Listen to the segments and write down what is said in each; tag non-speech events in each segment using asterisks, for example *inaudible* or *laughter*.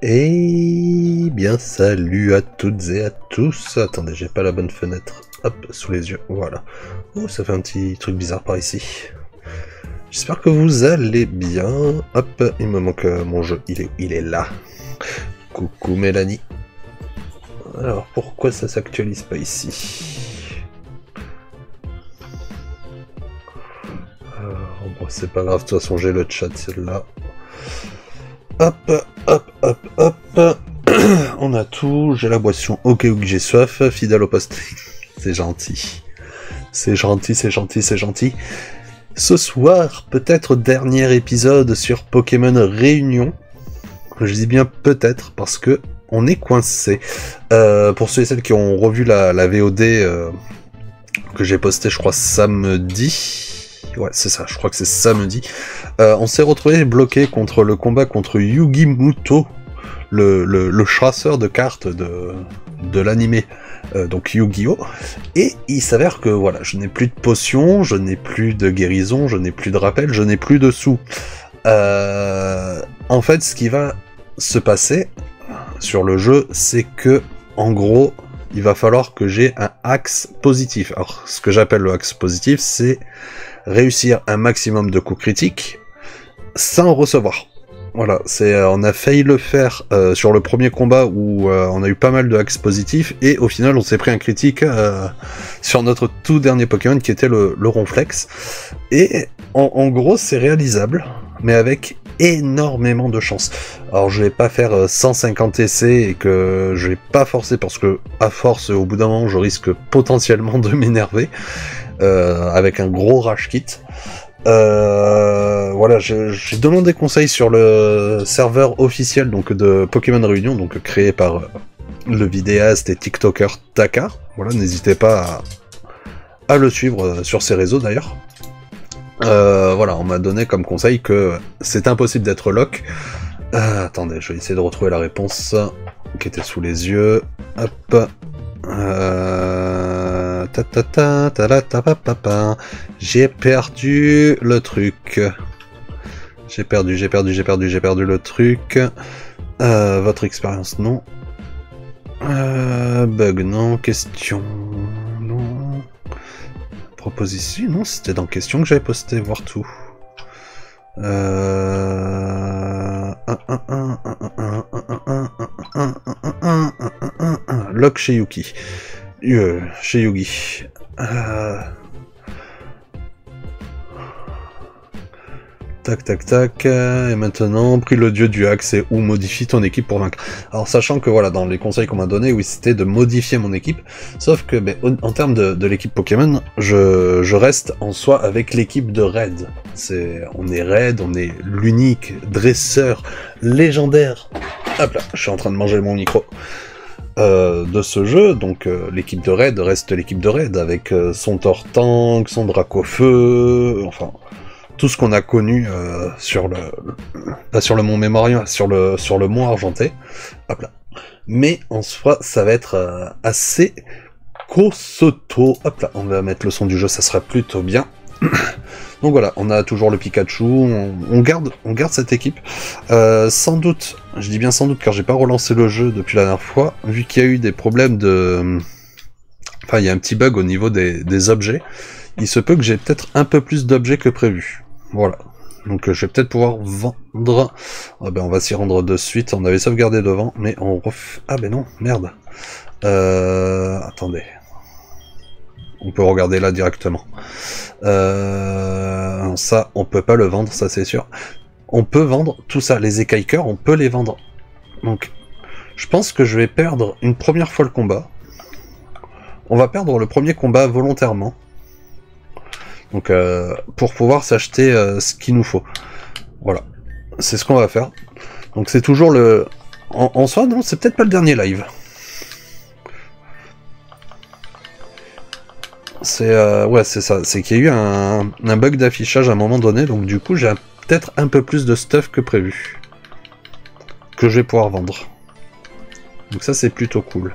Et bien salut à toutes et à tous. Attendez, j'ai pas la bonne fenêtre. Hop, sous les yeux. Voilà. Oh, ça fait un petit truc bizarre par ici. J'espère que vous allez bien. Hop, il me manque euh, mon jeu. Il est, il est là. Coucou Mélanie. Alors, pourquoi ça s'actualise pas ici? C'est pas grave, de toute façon j'ai le chat celle-là. Hop, hop, hop, hop. *clears throat* On a tout, j'ai la boisson Ok, ok, j'ai soif, fidèle au poste. *laughs* c'est gentil. C'est gentil, c'est gentil, c'est gentil. Ce soir, peut-être dernier épisode sur Pokémon Réunion. Je dis bien peut-être parce que on est coincé. Euh, pour ceux et celles qui ont revu la, VOD euh, que j'ai posté, je crois samedi. Ouais, c'est ça, je crois que c'est samedi. Euh, on s'est retrouvé bloqué contre le combat contre Yugi Muto, le, le, chasseur de cartes de, de l'animé, euh, donc Yu-Gi-Oh! Et il s'avère que voilà, je n'ai plus de potions, je n'ai plus de guérison, je n'ai plus de rappel, je n'ai plus de sous. Euh, en fait, ce qui va se passer sur le jeu, c'est que, en gros, il va falloir que j'ai un axe positif. Alors, ce que j'appelle le axe positif, c'est réussir un maximum de coups critiques sans recevoir. Voilà, c'est euh, on a failli le faire euh, sur le premier combat où euh, on a eu pas mal de hacks positifs et au final on s'est pris un critique sur notre tout dernier Pokémon qui était le, le Ronflex. Et en, gros c'est réalisable, mais avec énormément de chance. Alors je vais pas faire 150 essais et que je vais pas forcer parce que à force au bout d'un moment je risque potentiellement de m'énerver avec un gros rage kit. Euh, voilà, j'ai demandé conseil sur le serveur officiel donc de Pokémon Réunion, donc créé par euh, le vidéaste et TikToker Taka. Voilà, n'hésitez pas à, le suivre euh, sur ses réseaux d'ailleurs. voilà, on m'a donné comme conseil que c'est impossible d'être lock. attendez, je vais essayer de retrouver la réponse qui était sous les yeux. Hop. J'ai perdu le truc. J'ai perdu, j'ai perdu, j'ai perdu, j'ai perdu le truc. Euh, votre expérience, non. Euh, bug, non. Question, non. Proposition, non. C'était dans question que j'avais posté, voir tout. Euh... Lock chez Yuki. Chez Yugi. Euh... Tac, tac, tac. Et maintenant, pris le dieu du axe et ou modifie ton équipe pour vaincre. Alors, sachant que voilà, dans les conseils qu'on m'a donné, oui, c'était de modifier mon équipe. Sauf que, ben, en termes de, l'équipe Pokémon, je, reste en soi avec l'équipe de Red. C'est, on est Red, on est l'unique dresseur légendaire. Hop là, je suis en train de manger mon micro. Euh, de ce jeu, donc euh, l'équipe de raid reste l'équipe de raid avec euh, son Tortank, son Dracofeu, enfin tout ce qu'on a connu sur le pas sur le Mont Mémorial, sur le sur le Mont Argenté. Hop là. Mais en soi, ça va être assez cosoto. Hop là, on va mettre le son du jeu, ça sera plutôt bien. *coughs* Donc voilà, on a toujours le Pikachu, on, garde, on garde cette équipe. Euh, sans doute, je dis bien sans doute car j'ai pas relancé le jeu depuis la dernière fois, vu qu'il y a eu des problèmes de... Enfin, il y a un petit bug au niveau des, objets. Il se peut que j'ai peut-être un peu plus d'objets que prévu. Voilà. Donc euh, je vais peut-être pouvoir vendre... Ah ben on va s'y rendre de suite, on avait sauvegardé devant, mais on ref... Ah ben non, merde. Euh... Attendez. On peut regarder là directement. Euh, ça, on peut pas le vendre, ça c'est sûr. On peut vendre tout ça, les écailles on peut les vendre. Donc, je pense que je vais perdre une première fois le combat. On va perdre le premier combat volontairement. Donc, euh, pour pouvoir s'acheter euh, ce qu'il nous faut. Voilà. C'est ce qu'on va faire. Donc, c'est toujours le... En, en soi, non, c'est peut-être pas le dernier live. C'est euh, ouais, c'est ça. C'est qu'il y a eu un, bug d'affichage à un moment donné, donc du coup j'ai peut-être un peu plus de stuff que prévu que je vais pouvoir vendre. Donc ça c'est plutôt cool.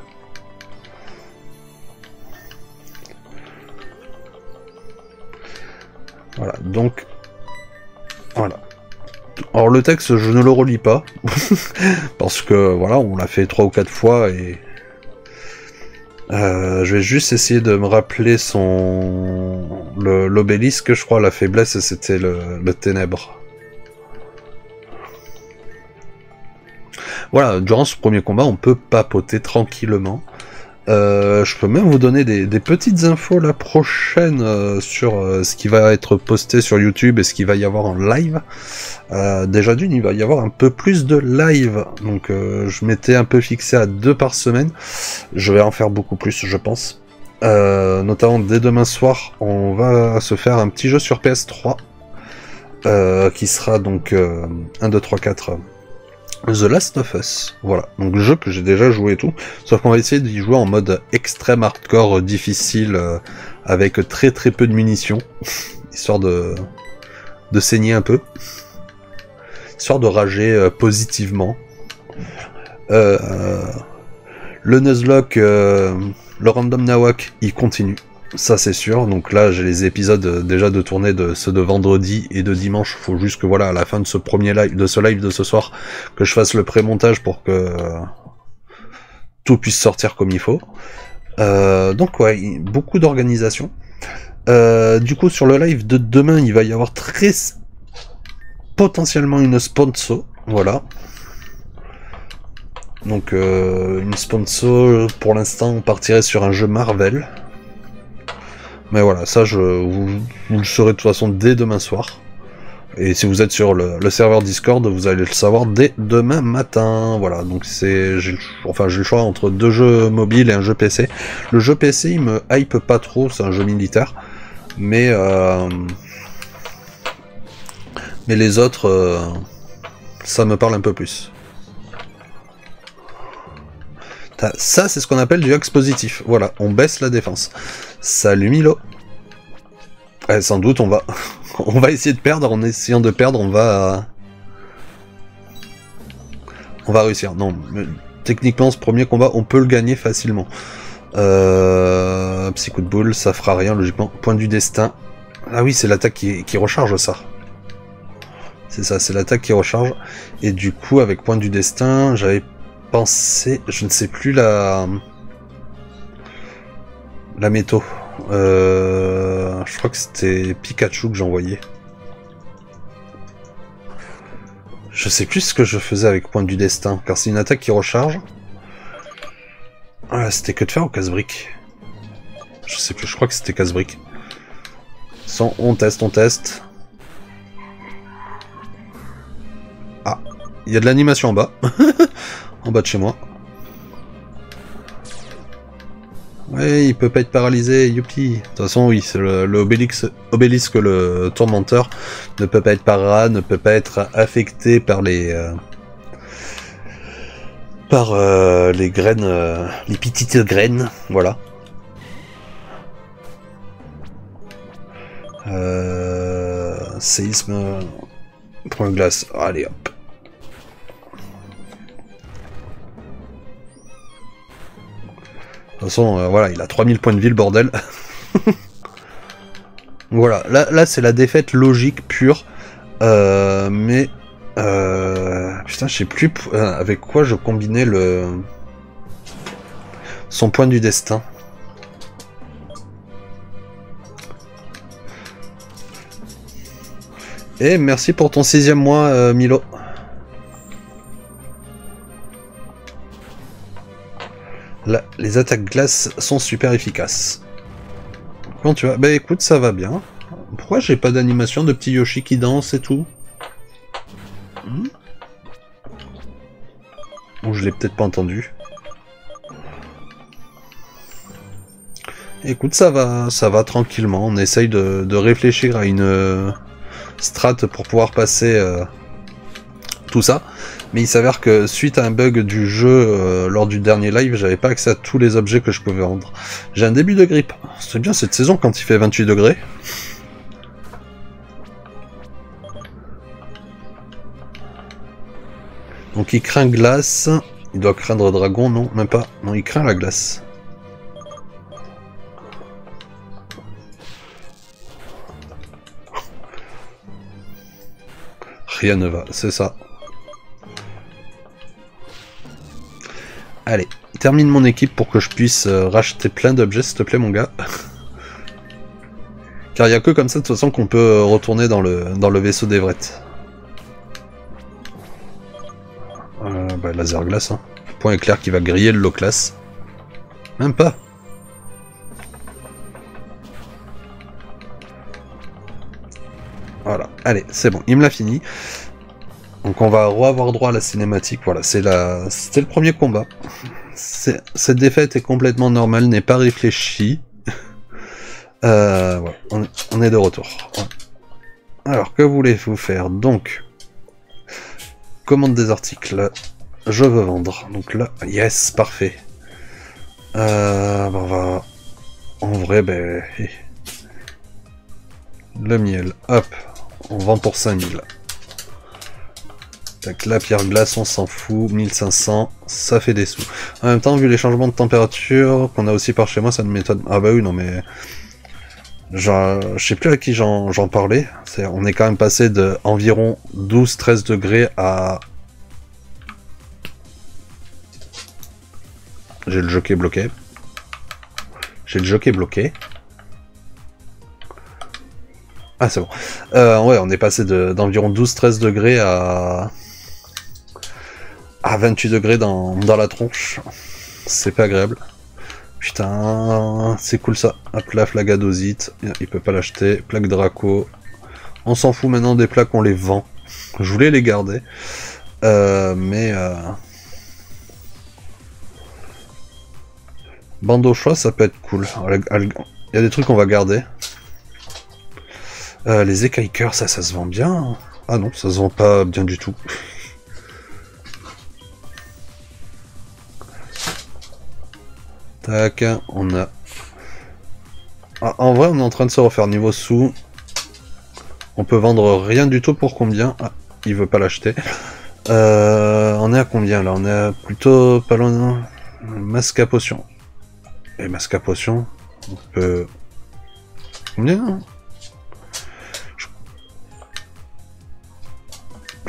Voilà, donc voilà. Alors le texte, je ne le relis pas, *laughs* parce que voilà, on l'a fait trois ou quatre fois et euh, je vais juste essayer de me rappeler son l'obélisque, je crois, la faiblesse, c'était le, le ténèbre. Voilà, durant ce premier combat, on peut papoter tranquillement. Euh, je peux même vous donner des, petites infos la prochaine euh, sur euh, ce qui va être posté sur YouTube et ce qu'il va y avoir en live. déjà d'une, il va y avoir un peu plus de live. Donc je m'étais un peu fixé à deux par semaine. Je vais en faire beaucoup plus, je pense. notamment dès demain soir, on va se faire un petit jeu sur PS3. qui sera donc 1, 2, 3, 4 The Last of Us. Voilà, donc le jeu que j'ai déjà joué et tout, sauf qu'on va essayer d'y jouer en mode extrême hardcore, difficile, euh, avec très très peu de munitions, *laughs* histoire de, de saigner un peu, histoire de rager euh, positivement. Euh, le Nuzlocke, le Random Nawak, il continue ça c'est sûr. Donc là, j'ai les épisodes euh, déjà de tournée de ceux de vendredi et de dimanche. Faut juste que voilà, à la fin de ce premier live, de ce live de ce soir, que je fasse le pré-montage pour que euh, tout puisse sortir comme il faut. Euh, donc ouais, beaucoup d'organisation. du coup, sur le live de demain, il va y avoir très potentiellement une sponsor. Voilà. Donc une sponsor, pour l'instant, on partirait sur un jeu Marvel. Mais voilà, ça, je, vous, le saurez de toute façon dès demain soir. Et si vous êtes sur le, serveur Discord, vous allez le savoir dès demain matin. Voilà, donc c'est, enfin j'ai le choix entre deux jeux mobiles et un jeu PC. Le jeu PC, il me hype pas trop, c'est un jeu militaire, mais euh, mais les autres, euh, ça me parle un peu plus. Ça, c'est ce qu'on appelle du axe positif. Voilà, on baisse la défense. Salut Milo. sans doute, on va, *laughs* on va essayer de perdre. En essayant de perdre, on va, on va réussir. Non, techniquement, ce premier combat, on peut le gagner facilement. Euh, petit de boule, ça fera rien logiquement. Point du destin. Ah oui, c'est l'attaque qui recharge ça. C'est ça, c'est l'attaque qui recharge. Et du coup, avec point du destin, j'avais je ne sais plus la la métaux. Euh, je crois que c'était Pikachu que j'envoyais. Je sais plus ce que je faisais avec Point du Destin, car c'est une attaque qui recharge. Ah, c'était que de faire au casse-brique. Je sais plus, je crois que c'était casse-brique. Sans, on teste, on teste. Ah, il y a de l'animation en bas. *laughs* en bas de chez moi. Ouais, il peut pas être paralysé, youpi. De toute façon, oui, c'est le, obélisque, le tourmenteur, ne peut pas être para, ne peut pas être affecté par les... Euh, par euh, les graines, euh, les petites graines, voilà. séisme, point glace, allez hop. Toute façon, euh, voilà, il a 3000 points de vie, le bordel. *laughs* voilà, là, c'est la défaite logique pure. Euh, mais... Euh, putain, je sais plus avec quoi je combinais le... Son point du destin. Et merci pour ton sixième mois, Milo. Les attaques glace sont super efficaces. Comment tu vas? Bah écoute, ça va bien. Pourquoi j'ai pas d'animation de petit Yoshi qui danse et tout? Hmm? Je l'ai peut-être pas entendu. Écoute, ça va, ça va tranquillement. On essaye de, réfléchir à une euh, strat pour pouvoir passer euh, ça. Mais il s'avère que suite à un bug du jeu euh, lors du dernier live, j'avais pas accès à tous les objets que je pouvais vendre. J'ai un début de grippe. C'est bien cette saison quand il fait 28 degrés. Donc il craint glace. Il doit craindre dragon, non, même pas. Non, il craint la glace. Rien ne va, c'est ça. Allez, termine mon équipe pour que je puisse euh, racheter plein d'objets, s'il te plaît, mon gars. *laughs* Car il n'y a que comme ça, de toute façon, qu'on peut euh, retourner dans le, dans le vaisseau d'Everett. Euh, bah, laser glace, hein. Point éclair qui va griller le low class. Même pas. Voilà, allez, c'est bon, il me l'a fini. Donc on va revoir droit à la cinématique. Voilà, c'est la, c'était le premier combat. Cette défaite est complètement normale, n'est pas réfléchie. Euh, on, est de retour. Alors, que voulez-vous faire? Donc, commande des articles. Je veux vendre. Donc là, yes, parfait. Euh, on va... En vrai, ben... Le miel, hop, on vend pour 5000. Tac, la pierre glace, on s'en fout. 1500, ça fait des sous. En même temps, vu les changements de température qu'on a aussi par chez moi, ça ne m'étonne. Ah bah oui, non mais... Je sais plus à qui j'en parlais. on est quand même passé de environ 12-13 degrés à... J'ai le jockey bloqué. J'ai le jockey bloqué. Ah c'est bon. Euh, ouais, on est passé d'environ 12-13 degrés à à 28 degrés dans, la tronche. C'est pas agréable. Putain, c'est cool ça. Hop là, flagadosite. Il peut pas l'acheter. Plaque Draco. On s'en fout maintenant des plaques, on les vend. Je voulais les garder. Euh, mais... Euh... Bande au choix, ça peut être cool. Il y a des trucs qu'on va garder. Euh, les écailles ça, ça se vend bien. Ah non, ça se vend pas bien du tout. Tac, on a... Ah, en vrai, on est en train de se refaire niveau sous. On peut vendre rien du tout pour combien? Ah, il veut pas l'acheter. Euh, on est à combien là? On est à plutôt pas loin. Masque à potion. Et masque à potion, on peut... Combien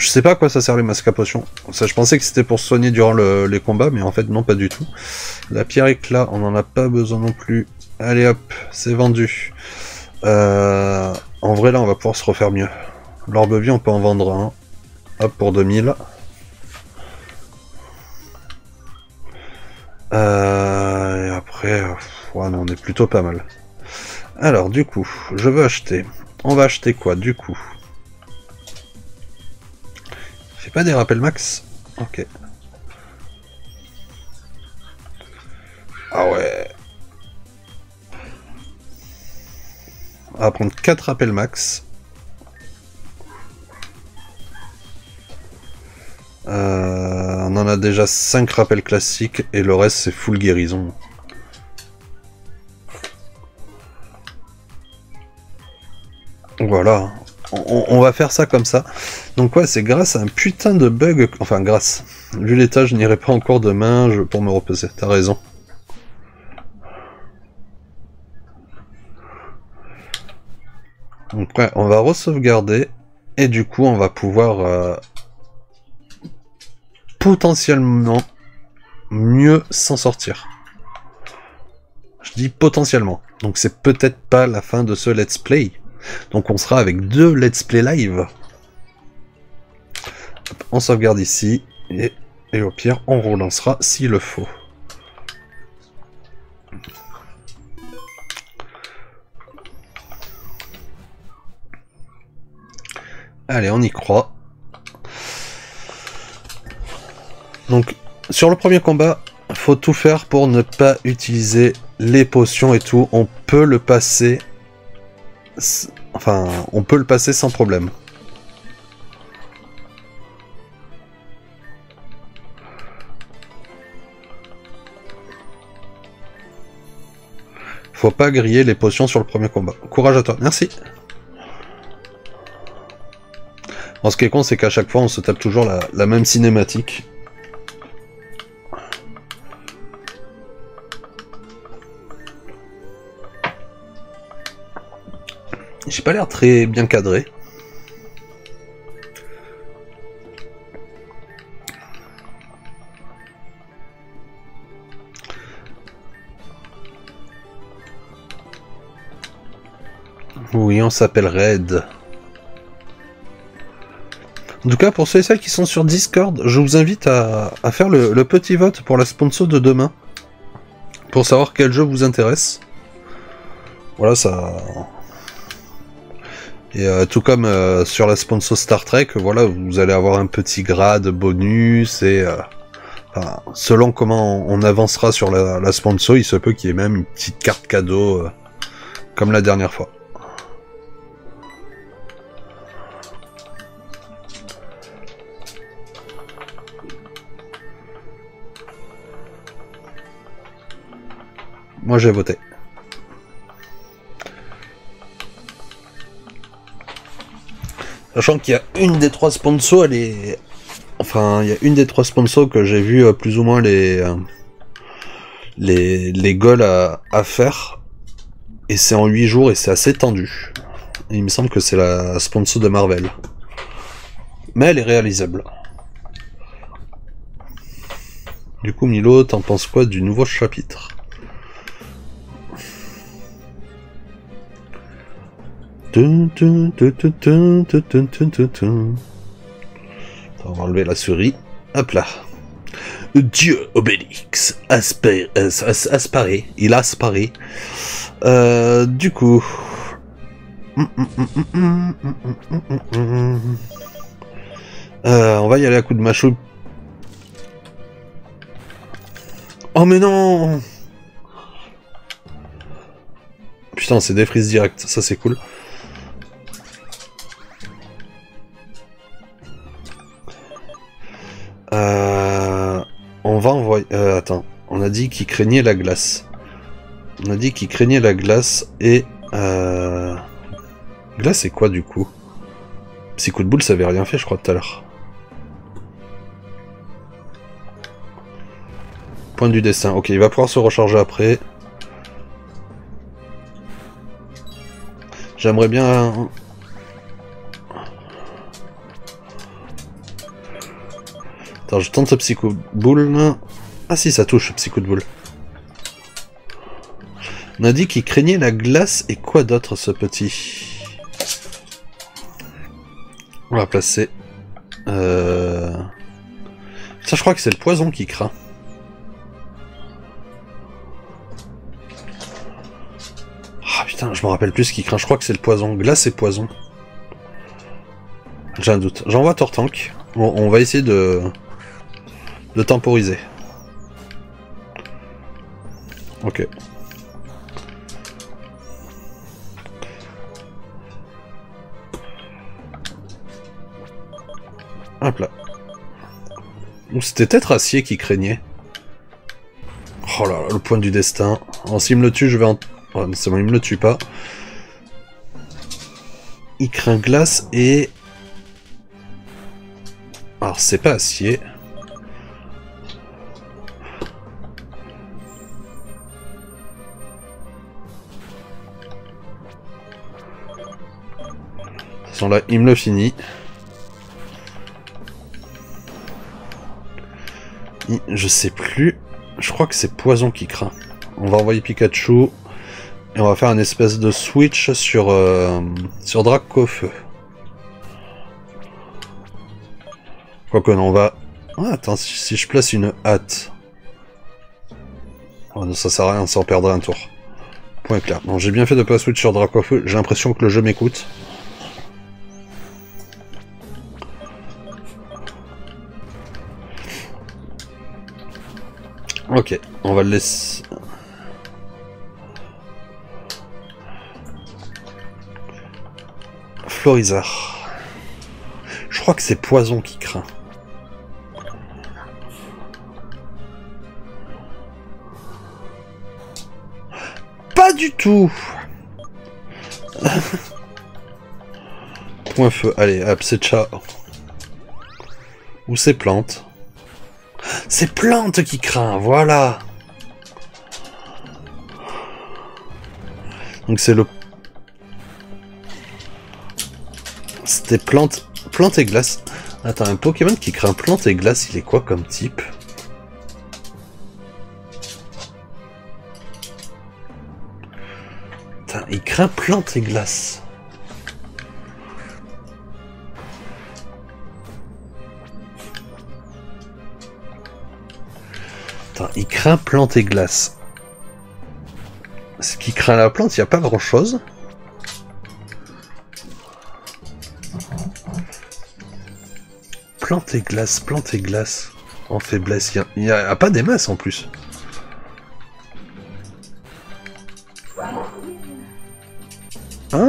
Je sais pas à quoi ça sert les masques à potion. Ça, je pensais que c'était pour soigner durant les combats, mais en fait non, pas du tout. La pierre éclat, on n'en a pas besoin non plus. Allez hop, c'est vendu. Euh, en vrai là, on va pouvoir se refaire mieux. L'orbe vie, on peut en vendre un. Hop, pour 2000. Euh, et après, on est plutôt pas mal. Alors, du coup, je veux acheter. On va acheter quoi, du coup? Pas des rappels max Ok. Ah ouais. On va prendre 4 rappels max. Euh, on en a déjà 5 rappels classiques et le reste c'est full guérison. Voilà on, va faire ça comme ça. Donc ouais, c'est grâce à un putain de bug... Enfin, grâce. Vu l'état, je n'irai pas encore demain pour me reposer. T'as raison. Donc ouais, on va re-sauvegarder. Et du coup, on va pouvoir... Euh, potentiellement mieux s'en sortir. Je dis potentiellement. Donc c'est peut-être pas la fin de ce let's play. Donc on sera avec deux let's play live. On sauvegarde ici, et, au pire, on relancera s'il le faut. Allez, on y croit. Donc, sur le premier combat, faut tout faire pour ne pas utiliser les potions et tout. On peut le passer Enfin, on peut le passer sans problème. Faut pas griller les potions sur le premier combat. Courage à toi, merci. En ce qui est con, c'est qu'à chaque fois, on se tape toujours la même cinématique. J'ai pas l'air très bien cadré. Oui, on s'appelle Red. En tout cas, pour ceux et celles qui sont sur Discord, je vous invite à, faire le, petit vote pour la sponsor de demain. Pour savoir quel jeu vous intéresse. Voilà, ça... Et euh, tout comme euh, sur la sponsor Star Trek, voilà, vous allez avoir un petit grade bonus et... Euh, selon comment on avancera sur la, la sponsor, il se peut qu'il y ait même une petite carte cadeau comme la dernière fois. Moi j'ai voté. Sachant qu'il y a une des trois sponsors, elle est... Enfin, il y a une des trois sponsors que j'ai vu euh, plus ou moins les... Euh, les, les goals à, faire. Et c'est en 8 jours et c'est assez tendu. il me semble que c'est la sponsor de Marvel. Mais elle est réalisable. Du coup, Milo, t'en penses quoi du nouveau chapitre? On va enlever la souris. Hop là. Dieu Obélix. Asparé. Il a asparé. Euh, du coup. Euh, on va y aller à coup de machou. Oh mais non Putain, c'est des frises direct, ça c'est cool. On a dit qu'il craignait la glace. On a dit qu'il craignait la glace et... Euh... Glace c'est quoi du coup? Coup de boule ça avait rien fait je crois tout à l'heure. Point du dessin. Ok, il va pouvoir se recharger après. J'aimerais bien Attends, je tente ce psycho boule. Ah si, ça touche, psycho de boule. On a dit qu'il craignait la glace et quoi d'autre ce petit? On va placer. Euh... Ça, je crois que c'est le poison qui craint. Ah putain, je me rappelle plus ce qui craint. Je crois que c'est le poison. Glace et poison. J'ai un doute. J'envoie Tortank. Bon, on va essayer de de temporiser. Ok. Hop là. C'était peut-être Acier qui craignait. Oh là là, le point du destin. Oh, s'il me le tue, je vais en... Oh, c'est bon, il me le tue pas. Il craint glace et... Alors, c'est pas acier. Là, il me le finit. Je sais plus. Je crois que c'est Poison qui craint. On va envoyer Pikachu. Et on va faire une espèce de switch sur, euh, sur Feu. Quoique non, on va... Ah, attends, si, je place une hâte... Oh, ça sert à rien, ça en perdrait un tour. Point clair. Bon, j'ai bien fait de pas switch sur Feu. J'ai l'impression que le jeu m'écoute. Ok, on va le laisser... Florizard. Je crois que c'est Poison qui craint. Pas du tout *laughs* Point feu. Allez, hop, c'est. Ou c'est plante. C'est Plante qui craint, voilà Donc c'est le... C'était Plante... Plante et glace. Attends, un Pokémon qui craint Plante et glace, il est quoi comme type? Il craint Plante et glace. Attends, il craint plante et glace. Ce qui craint la plante, il n'y a pas grand chose. Plante et glace, plante et glace. En faiblesse, il n'y a, pas des masses en plus. Ah,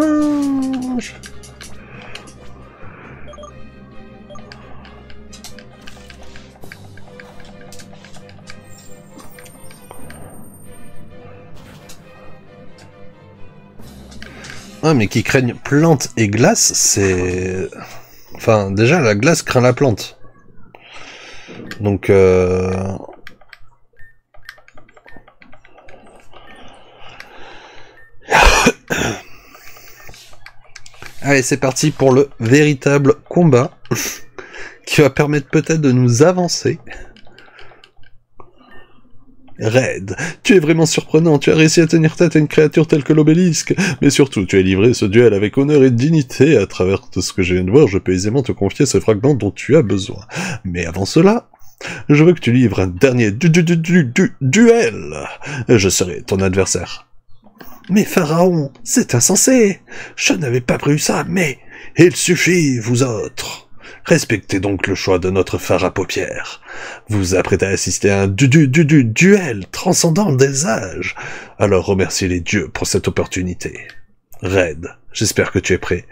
Ah, mais qui craignent plante et glace, c'est... Enfin, déjà, la glace craint la plante. Donc... Euh... *coughs* Allez, c'est parti pour le véritable combat *laughs* qui va permettre peut-être de nous avancer. Red, tu es vraiment surprenant, tu as réussi à tenir tête à une créature telle que l'obélisque, mais surtout tu as livré ce duel avec honneur et dignité, à travers tout ce que je viens de voir, je peux aisément te confier ce fragment dont tu as besoin. Mais avant cela, je veux que tu livres un dernier du du du du, du duel. Je serai ton adversaire. Mais Pharaon, c'est insensé. Je n'avais pas prévu ça, mais il suffit, vous autres. Respectez donc le choix de notre phare à paupières. Vous apprêtez à assister à un du du du du duel transcendant des âges. Alors remerciez les dieux pour cette opportunité. Red, j'espère que tu es prêt.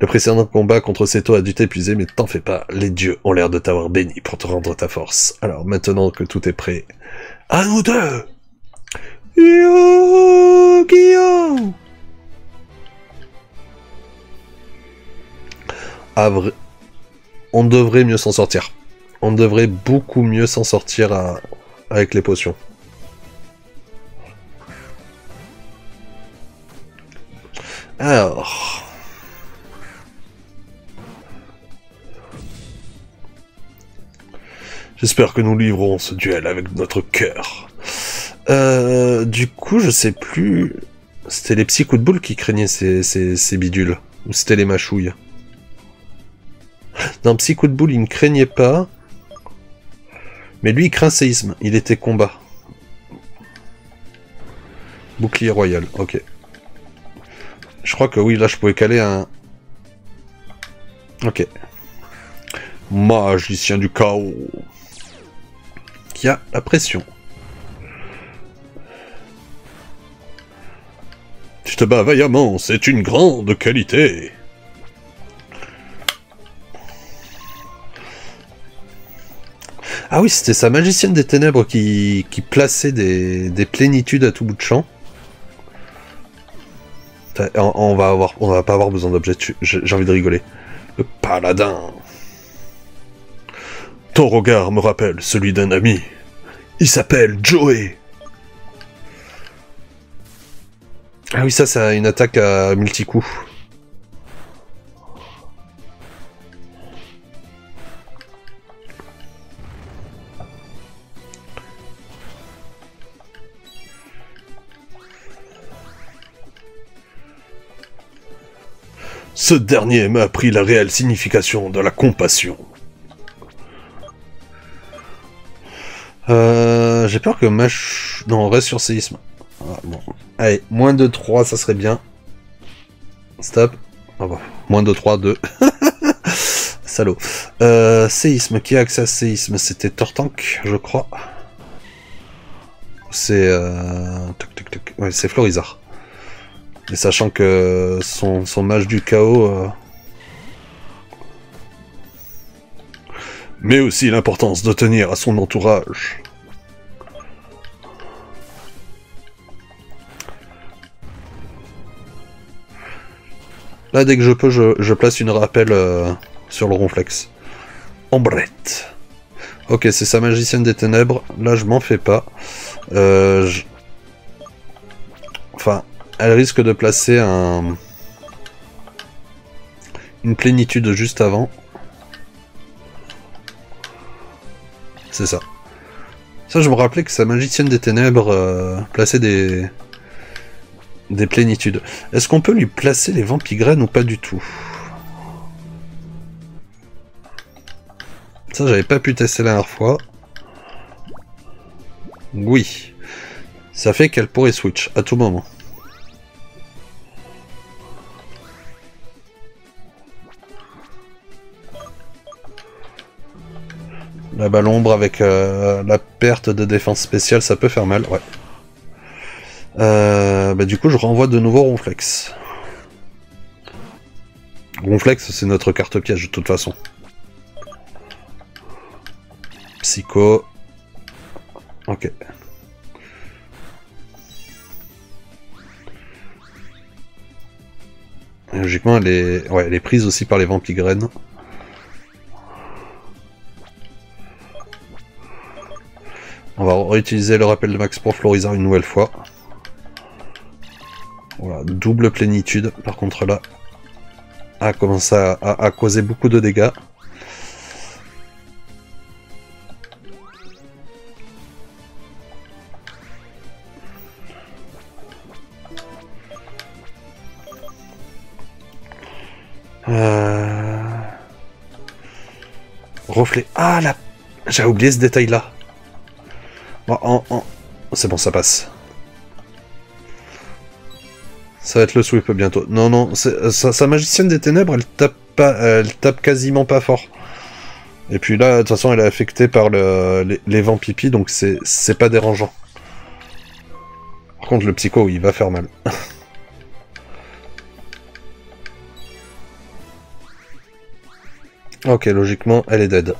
Le précédent combat contre Seto a dû t'épuiser, mais t'en fais pas. Les dieux ont l'air de t'avoir béni pour te rendre ta force. Alors maintenant que tout est prêt, à nous deux! On devrait mieux s'en sortir. On devrait beaucoup mieux s'en sortir avec les potions. Alors... J'espère que nous livrons ce duel avec notre cœur. Euh, du coup, je sais plus... C'était les petits de boule qui craignaient ces bidules. Ou c'était les machouilles dans Psy Coup de Boule, il ne craignait pas. Mais lui, il craint séisme. Il était combat. Bouclier royal, ok. Je crois que oui, là, je pouvais caler un... Ok. Magicien du chaos. Qui a la pression. Tu te bats vaillamment, c'est une grande qualité. Ah oui, c'était sa magicienne des ténèbres qui, plaçait des, plénitudes à tout bout de champ. On, va avoir, on va pas avoir besoin d'objets. J'ai envie de rigoler. Le paladin. Ton regard me rappelle celui d'un ami. Il s'appelle Joey. Ah oui, ça, c'est une attaque à multi-coups. Ce dernier m'a appris la réelle signification de la compassion. Euh, J'ai peur que Mach... Non, on reste sur séisme. Ah. Allez, moins de 3, ça serait bien. Stop. Ah. Moins de 3, 2. *laughs* Salaud. Euh, séisme, qui a accès à séisme? C'était Tortank, je crois. C'est... Euh... Ouais, c'est Florizard. Et sachant que son, son mage du chaos... Euh, mais aussi l'importance de tenir à son entourage. Là, dès que je peux, je, place une rappel euh, sur le ronflex. Ombrette. Ok, c'est sa magicienne des ténèbres. Là, je m'en fais pas. Euh, enfin, elle risque de placer un... une plénitude juste avant. C'est ça. Ça, je me rappelais que sa magicienne des ténèbres euh, des... des plénitudes. Est-ce qu'on peut lui placer les vampigraines ou pas du tout? Ça, j'avais pas pu tester la dernière fois. Oui. Ça fait qu'elle pourrait switch à tout moment. La balle ombre avec euh, la perte de défense spéciale, ça peut faire mal, ouais. Euh, bah, du coup, je renvoie de nouveau Ronflex. Ronflex, c'est notre carte piège de toute façon. Psycho. Ok. logiquement, elle est... Ouais, elle est prise aussi par les vampigraines. On va réutiliser le rappel de max pour Florizard une nouvelle fois. Voilà, double plénitude. Par contre là, a commencé à, causer beaucoup de dégâts. Euh... Reflet. Ah là J'ai oublié ce détail là. C'est bon, ça passe. Ça va être le sweep bientôt. Non, non, sa, magicienne des ténèbres, elle tape, pas, elle tape quasiment pas fort. Et puis là, de toute façon, elle est affectée par les, les, vents pipi, donc c'est pas dérangeant. Par contre, le psycho, il va faire mal. *laughs* ok, logiquement, elle est dead.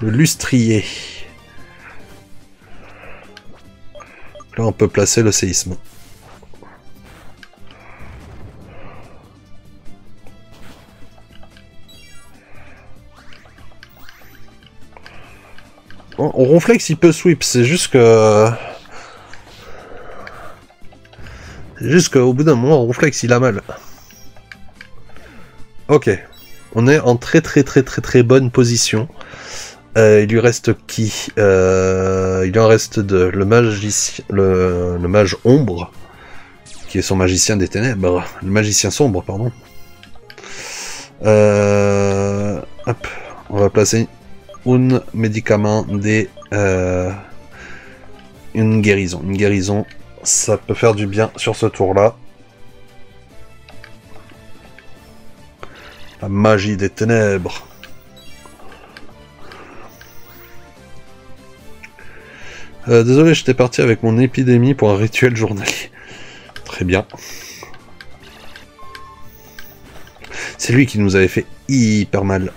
Le lustrier. Là, on peut placer le séisme. On ronflex, il peut sweep, c'est juste que... C'est juste qu'au bout d'un moment, ronflex, il a mal. Ok. On est en très très très très très bonne position. Euh, il lui reste qui euh, Il en reste de le magicien, le, mage ombre, qui est son magicien des ténèbres, le magicien sombre, pardon. Euh, on va placer un médicament des une guérison. Une guérison, ça peut faire du bien sur ce tour-là. La magie des ténèbres. Euh, désolé, j'étais parti avec mon épidémie pour un rituel journalier. Très bien. C'est lui qui nous avait fait hyper mal.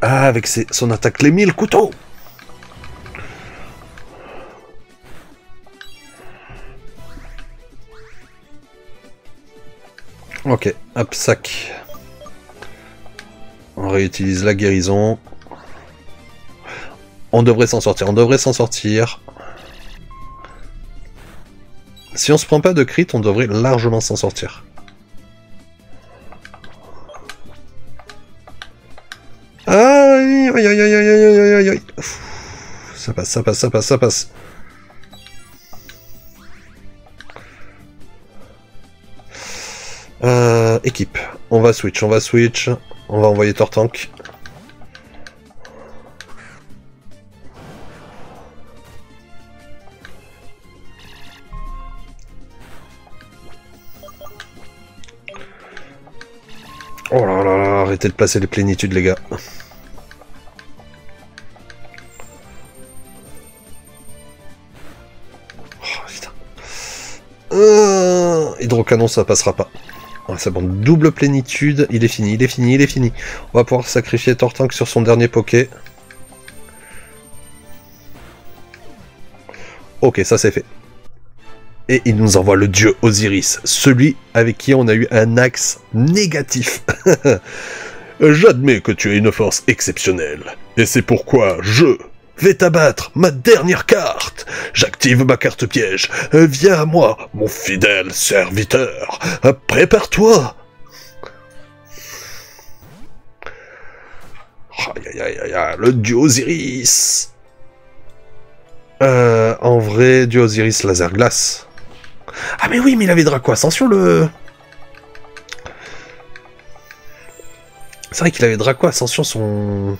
Ah, avec son attaque les mille couteaux Ok, hop, sac. On réutilise la guérison. On devrait s'en sortir, on devrait s'en sortir. Si on se prend pas de crit, on devrait largement s'en sortir. Aïe, aïe, aïe, aïe, aïe, aïe, aïe, Ça passe, ça passe, ça passe, ça passe. Équipe. On va switch, on va switch. On va envoyer Tortank. Oh là là là, arrêtez de passer les plénitudes les gars. Oh putain. Euh, hydrocanon ça passera pas. Ah, c'est bon, double plénitude, il est fini, il est fini, il est fini. On va pouvoir sacrifier Tortank sur son dernier poké. Ok, ça c'est fait. Et il nous envoie le dieu Osiris, celui avec qui on a eu un axe négatif. *laughs* J'admets que tu as une force exceptionnelle, et c'est pourquoi je, vais t'abattre ma dernière. J'active ma carte piège. Viens à moi, mon fidèle serviteur. Prépare-toi. Aïe aïe aïe aïe, le dieu Osiris. Euh, vrai du Osiris Laser Glace. Ah mais oui, mais il avait Draco Ascension le... C'est vrai qu'il avait Draco Ascension son...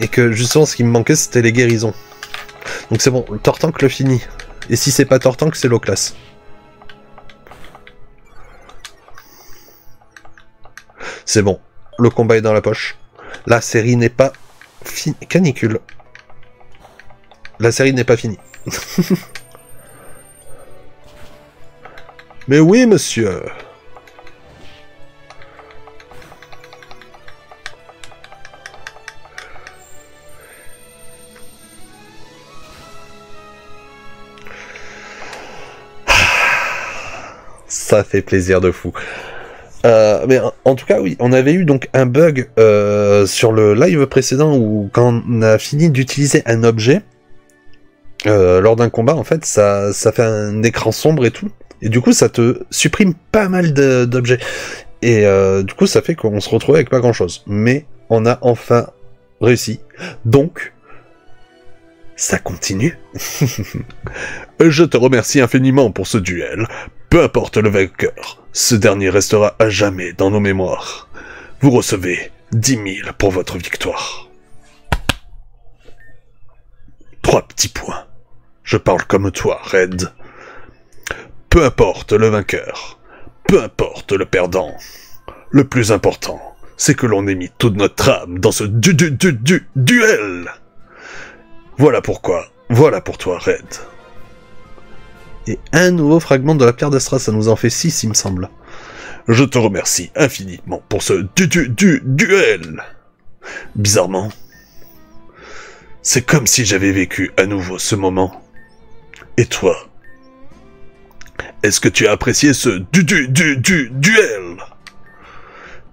Et que justement ce qui me manquait c'était les guérisons. Donc c'est bon, le Tortank le finit. Et si c'est pas Tortank, c'est l'Oclas. C'est bon, le combat est dans la poche. La série n'est pas finie. Canicule. La série n'est pas finie. *laughs* Mais oui, monsieur. Ça fait plaisir de fou. Euh, mais en tout cas, oui, on avait eu donc un bug euh, sur le live précédent où quand on a fini d'utiliser un objet euh, lors d'un combat, en fait, ça, ça fait un écran sombre et tout. Et du coup, ça te supprime pas mal d'objets. Et du coup, ça fait qu'on se retrouve avec pas grand chose. Mais on a enfin réussi. Donc, ça continue. *laughs* Je te remercie infiniment pour ce duel. Peu importe le vainqueur, ce dernier restera à jamais dans nos mémoires. Vous recevez 10 000 pour votre victoire. Trois petits points. Je parle comme toi, Red. Peu importe le vainqueur, peu importe le perdant. Le plus important, c'est que l'on ait mis toute notre âme dans ce du du du du duel. Voilà pourquoi, voilà pour toi, Red. Et un nouveau fragment de la pierre d'Astra, ça nous en fait six, il me semble. Je te remercie infiniment pour ce du du du duel. Bizarrement, c'est comme si j'avais vécu à nouveau ce moment. Et toi Est-ce que tu as apprécié ce du du du du duel?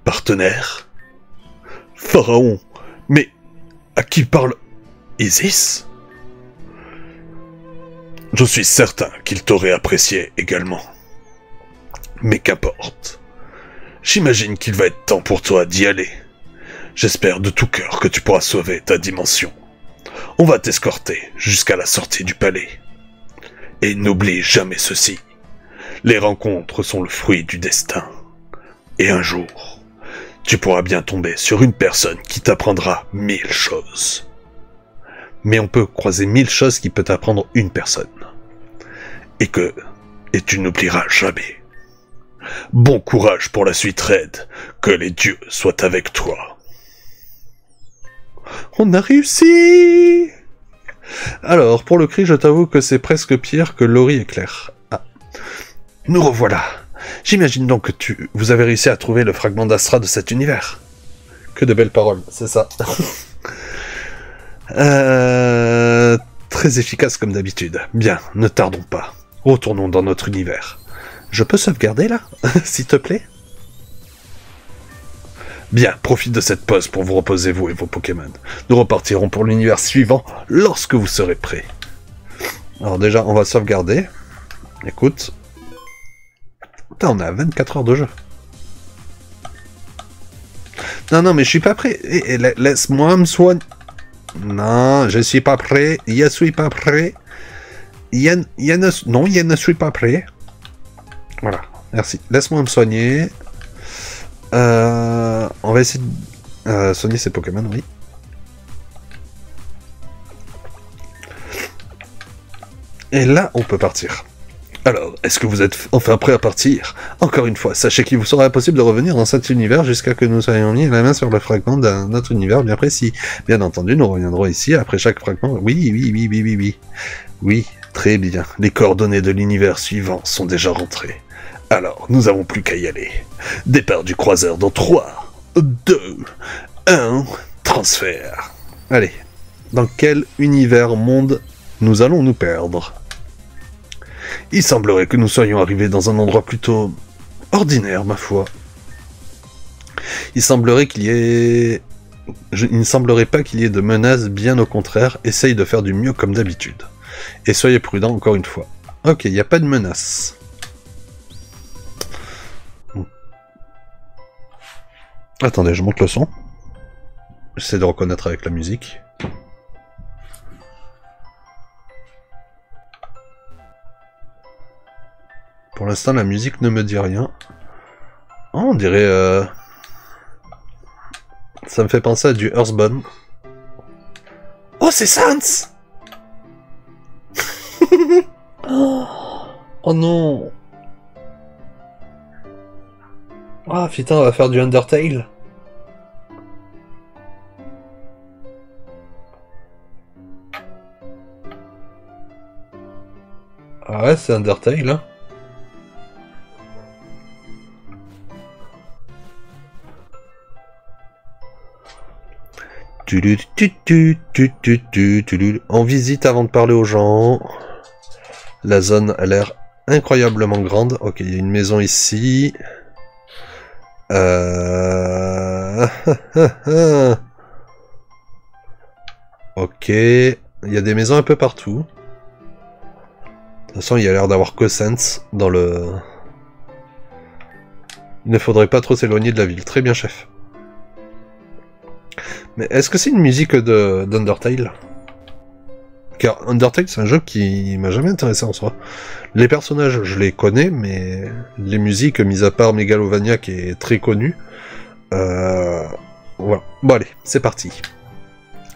Partenaire Pharaon Mais à qui parle Isis? Je suis certain qu'il t'aurait apprécié également. Mais qu'importe. J'imagine qu'il va être temps pour toi d'y aller. J'espère de tout cœur que tu pourras sauver ta dimension. On va t'escorter jusqu'à la sortie du palais. Et n'oublie jamais ceci. Les rencontres sont le fruit du destin. Et un jour, tu pourras bien tomber sur une personne qui t'apprendra mille choses mais on peut croiser mille choses qui peuvent apprendre une personne. Et que, et tu n'oublieras jamais. Bon courage pour la suite, Red. Que les dieux soient avec toi. On a réussi Alors, pour le cri, je t'avoue que c'est presque pire que Laurie et Claire. Ah. Nous revoilà. J'imagine donc que tu, vous avez réussi à trouver le fragment d'Astra de cet univers. Que de belles paroles, c'est ça. *laughs* Euh, très efficace comme d'habitude. Bien, ne tardons pas. Retournons dans notre univers. Je peux sauvegarder là *laughs* S'il te plaît? Bien, profite de cette pause pour vous reposer vous et vos Pokémon. Nous repartirons pour l'univers suivant lorsque vous serez prêts. Alors déjà, on va sauvegarder. Écoute. Putain, on a 24 heures de jeu. Non, non, mais je suis pas prêt. Eh, eh, laisse-moi me soigner. Non, je suis pas prêt. Je suis pas prêt. Ne, non, je ne suis pas prêt. Voilà, merci. Laisse-moi me soigner. Euh, on va essayer de euh, soigner ces Pokémon, oui. Et là, on peut partir. Alors, est-ce que vous êtes enfin prêt à partir? Encore une fois, sachez qu'il vous sera impossible de revenir dans cet univers jusqu'à que nous soyons mis la main sur le fragment d'un autre univers bien précis. Bien entendu, nous reviendrons ici après chaque fragment. Oui, oui, oui, oui, oui, oui. Oui, très bien. Les coordonnées de l'univers suivant sont déjà rentrées. Alors, nous n'avons plus qu'à y aller. Départ du croiseur dans 3, 2, 1, transfert. Allez, dans quel univers monde nous allons nous perdre? Il semblerait que nous soyons arrivés dans un endroit plutôt ordinaire, ma foi. Il semblerait qu'il y ait... il ne semblerait pas qu'il y ait de menaces, bien au contraire, essaye de faire du mieux comme d'habitude. Et soyez prudent encore une fois. Ok, il n'y a pas de menace. Hmm. Attendez, je monte le son. J'essaie de reconnaître avec la musique. Pour l'instant, la musique ne me dit rien. Oh, on dirait... Euh... Ça me fait penser à du Earthbound. Oh, c'est Sans Oh non Ah putain, on va faire du Undertale Ah ouais, c'est Undertale, hein On visite avant de parler aux gens. La zone a l'air incroyablement grande. Ok, il y a une maison ici. Euh... *laughs* ok. Il y a des maisons un peu partout. De toute façon, il y a l'air d'avoir que dans le... Il ne faudrait pas trop s'éloigner de la ville. Très bien, chef. Mais est-ce que c'est une musique de d'Undertale? Car Undertale, c'est un jeu qui m'a jamais intéressé en soi. Les personnages, je les connais, mais les musiques, mis à part Megalovania qui est très connu, euh... voilà. Bon allez, c'est parti.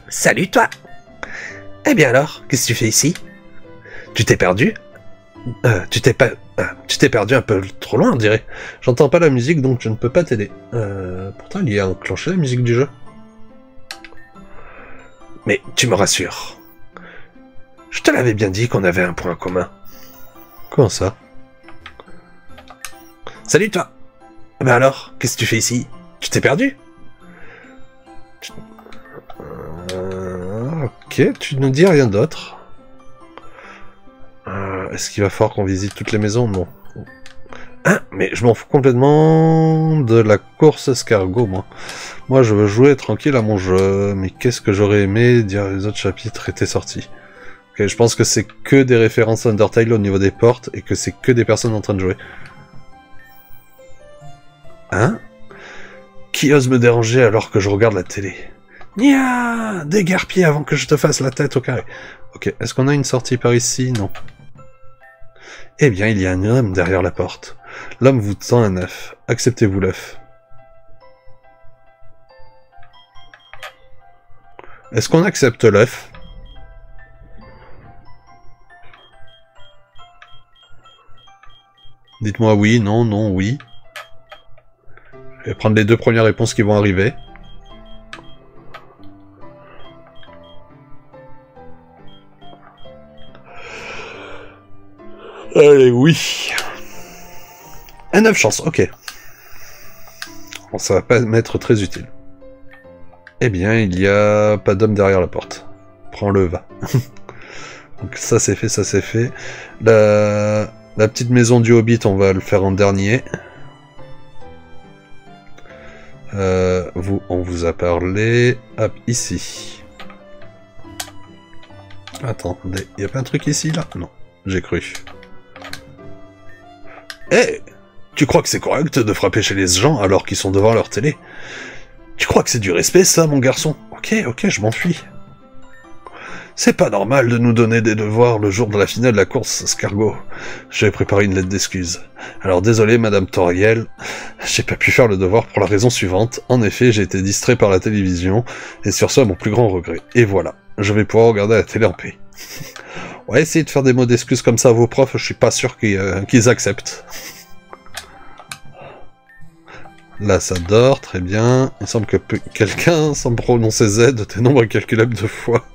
Salut toi Eh bien alors, qu'est-ce que tu fais ici? Tu t'es perdu? Euh, Tu t'es pas... Euh, tu t'es perdu un peu trop loin, on dirait. J'entends pas la musique, donc je ne peux pas t'aider. Euh, pourtant, il y a enclenché la musique du jeu. Mais tu me rassures. Je te l'avais bien dit qu'on avait un point commun. Comment ça? Salut toi Ben alors, qu'est-ce que tu fais ici? Tu t'es perdu? Euh, Ok, tu ne dis rien d'autre. Euh, est-ce qu'il va falloir qu'on visite toutes les maisons? Non. Hein Mais je m'en fous complètement de la course escargot, moi. Moi, je veux jouer tranquille à mon jeu, mais qu'est-ce que j'aurais aimé dire les autres chapitres étaient sortis? Je pense que c'est que des références Undertale au niveau des portes, et que c'est que des personnes en train de jouer. Hein? Qui ose me déranger alors que je regarde la télé? Nia Dégarpille avant que je te fasse la tête au carré. Ok, est-ce qu'on a une sortie par ici? Non. Eh bien, il y a un homme derrière la porte. L'homme vous tend un œuf. Acceptez-vous l'œuf. Est-ce qu'on accepte l'œuf? Dites-moi oui, non, non, oui. Je vais prendre les deux premières réponses qui vont arriver. Allez, oui. Un 9 chances, ok. Bon, ça va pas m'être très utile. Eh bien, il y a pas d'homme derrière la porte. Prends-le, va. *laughs* Donc ça c'est fait, ça c'est fait. La petite maison du Hobbit, on va le faire en dernier. Euh, on vous a parlé. Hop, ici. Attendez, il y a pas un truc ici, là? Non, j'ai cru. Eh Tu crois que c'est correct de frapper chez les gens alors qu'ils sont devant leur télé? Tu crois que c'est du respect, ça, mon garçon? Ok, ok, je m'enfuis. C'est pas normal de nous donner des devoirs le jour de la finale de la course, Scargo. J'ai préparé une lettre d'excuse. Alors désolé, Madame Toriel, j'ai pas pu faire le devoir pour la raison suivante. En effet, j'ai été distrait par la télévision, et sur ce, mon plus grand regret. Et voilà, je vais pouvoir regarder la télé en paix. *laughs* Ouais, essayez de faire des mots d'excuses comme ça à vos profs, je suis pas sûr qu'ils euh, acceptent. Là, ça dort, très bien. Il semble que quelqu'un semble prononcer Z de tes nombres calculables de fois.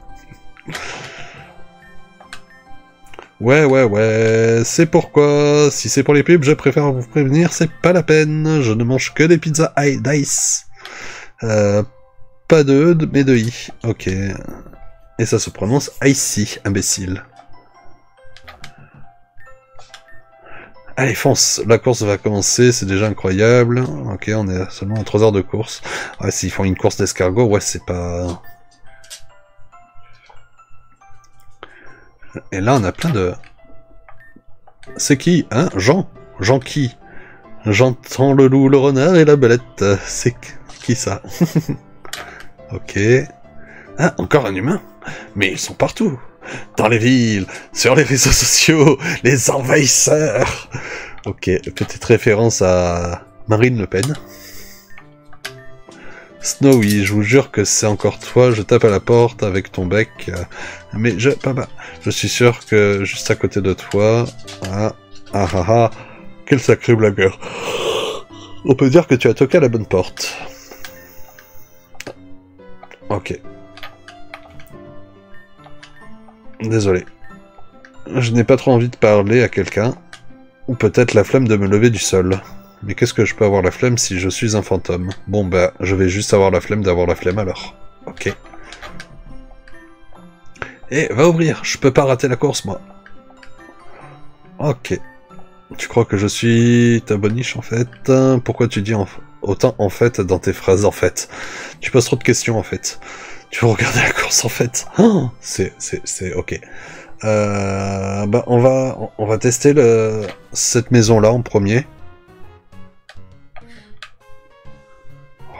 Ouais, ouais, ouais, c'est pourquoi, si c'est pour les pubs, je préfère vous prévenir, c'est pas la peine, je ne mange que des pizzas d'ice. Euh, pas de E, mais de I. Ok. Et ça se prononce icy, imbécile. Allez, fonce La course va commencer, c'est déjà incroyable. Ok, on est seulement à 3 heures de course. Ouais, s'ils font une course d'escargot, ouais, c'est pas... Et là, on a plein de... C'est qui Hein Jean? Jean qui? J'entends le loup, le renard et la belette. C'est qui ça? *laughs* Ok. Ah, encore un humain? Mais ils sont partout dans les villes, sur les réseaux sociaux, les envahisseurs. Ok, petite référence à Marine Le Pen. Snowy, je vous jure que c'est encore toi, je tape à la porte avec ton bec. euh, Mais je, papa, je suis sûr que juste à côté de toi, ah, ah, ah, ah, quel sacré blagueur. On peut dire que tu as toqué à la bonne porte. Ok. Désolé. Je n'ai pas trop envie de parler à quelqu'un, ou peut-être la flemme de me lever du sol. Mais qu'est-ce que je peux avoir la flemme si je suis un fantôme? Bon bah, je vais juste avoir la flemme d'avoir la flemme alors. Ok. Eh, va ouvrir, je peux pas rater la course moi. Ok. Tu crois que je suis ta boniche en fait? Pourquoi tu dis autant en fait dans tes phrases en fait? Tu poses trop de questions en fait. Tu veux regarder la course en fait? Oh, C'est, c'est, c'est ok. Euh, bah on va, tester cette maison là en premier.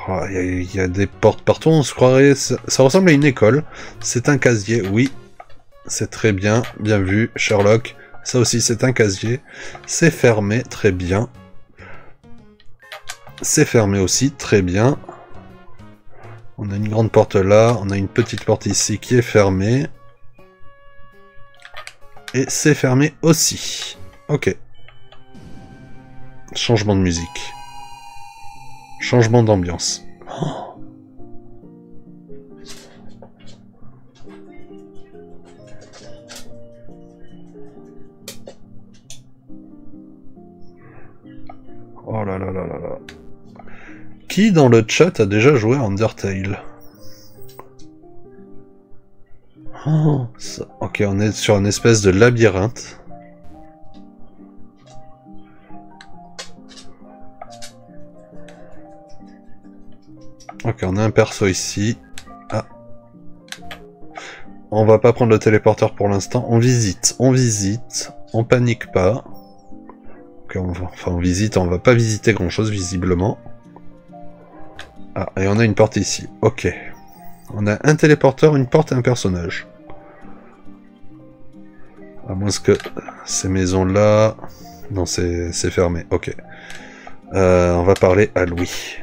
Il y, a- il y a des portes partout, on se croirait. Ça, ça ressemble à une école. C'est un casier, oui. C'est très bien, bien vu, Sherlock. Ça aussi, c'est un casier. C'est fermé, très bien. C'est fermé aussi, très bien. On a une grande porte là, on a une petite porte ici qui est fermée. Et c'est fermé aussi. Ok. Changement de musique. Changement d'ambiance. Oh. Oh là là là là là. Qui dans le chat a déjà joué à Undertale Oh, ça- Ok, on est sur une espèce de labyrinthe. Ok, on a un perso ici. Ah. On va pas prendre le téléporteur pour l'instant. On visite, on visite. On panique pas. Enfin, on visite, on va pas visiter grand chose visiblement. Ah, et on a une porte ici. Ok. On a un téléporteur, une porte et un personnage. À moins que ces maisons-là... Non, c'est c'est fermé. Ok. Euh, on va parler à Louis.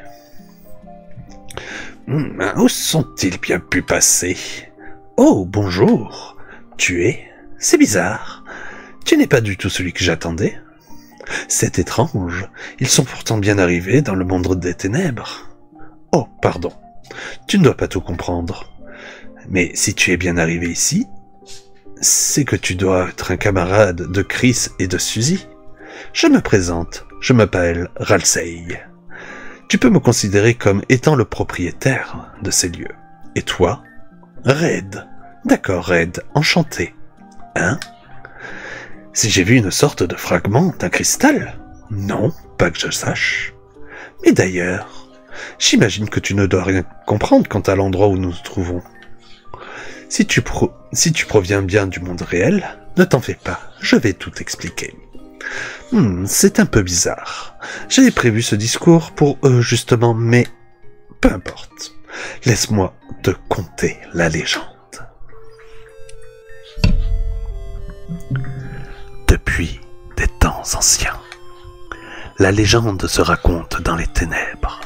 Où sont-ils bien pu passer? Oh, bonjour. Tu es? C'est bizarre. Tu n'es pas du tout celui que j'attendais. C'est étrange. Ils sont pourtant bien arrivés dans le monde des ténèbres. Oh, pardon. Tu ne dois pas tout comprendre. Mais si tu es bien arrivé ici, c'est que tu dois être un camarade de Chris et de Suzy. Je me présente. Je m'appelle Ralsei. Tu peux me considérer comme étant le propriétaire de ces lieux. Et toi Red. D'accord, Red. Enchanté. Hein? Si j'ai vu une sorte de fragment d'un cristal? Non, pas que je sache. Mais d'ailleurs, j'imagine que tu ne dois rien comprendre quant à l'endroit où nous nous trouvons. Si tu, si tu proviens bien du monde réel, ne t'en fais pas, je vais tout expliquer. Hmm, c'est un peu bizarre. J'avais prévu ce discours pour eux justement, mais peu importe. Laisse-moi te conter la légende. Depuis des temps anciens, la légende se raconte dans les ténèbres.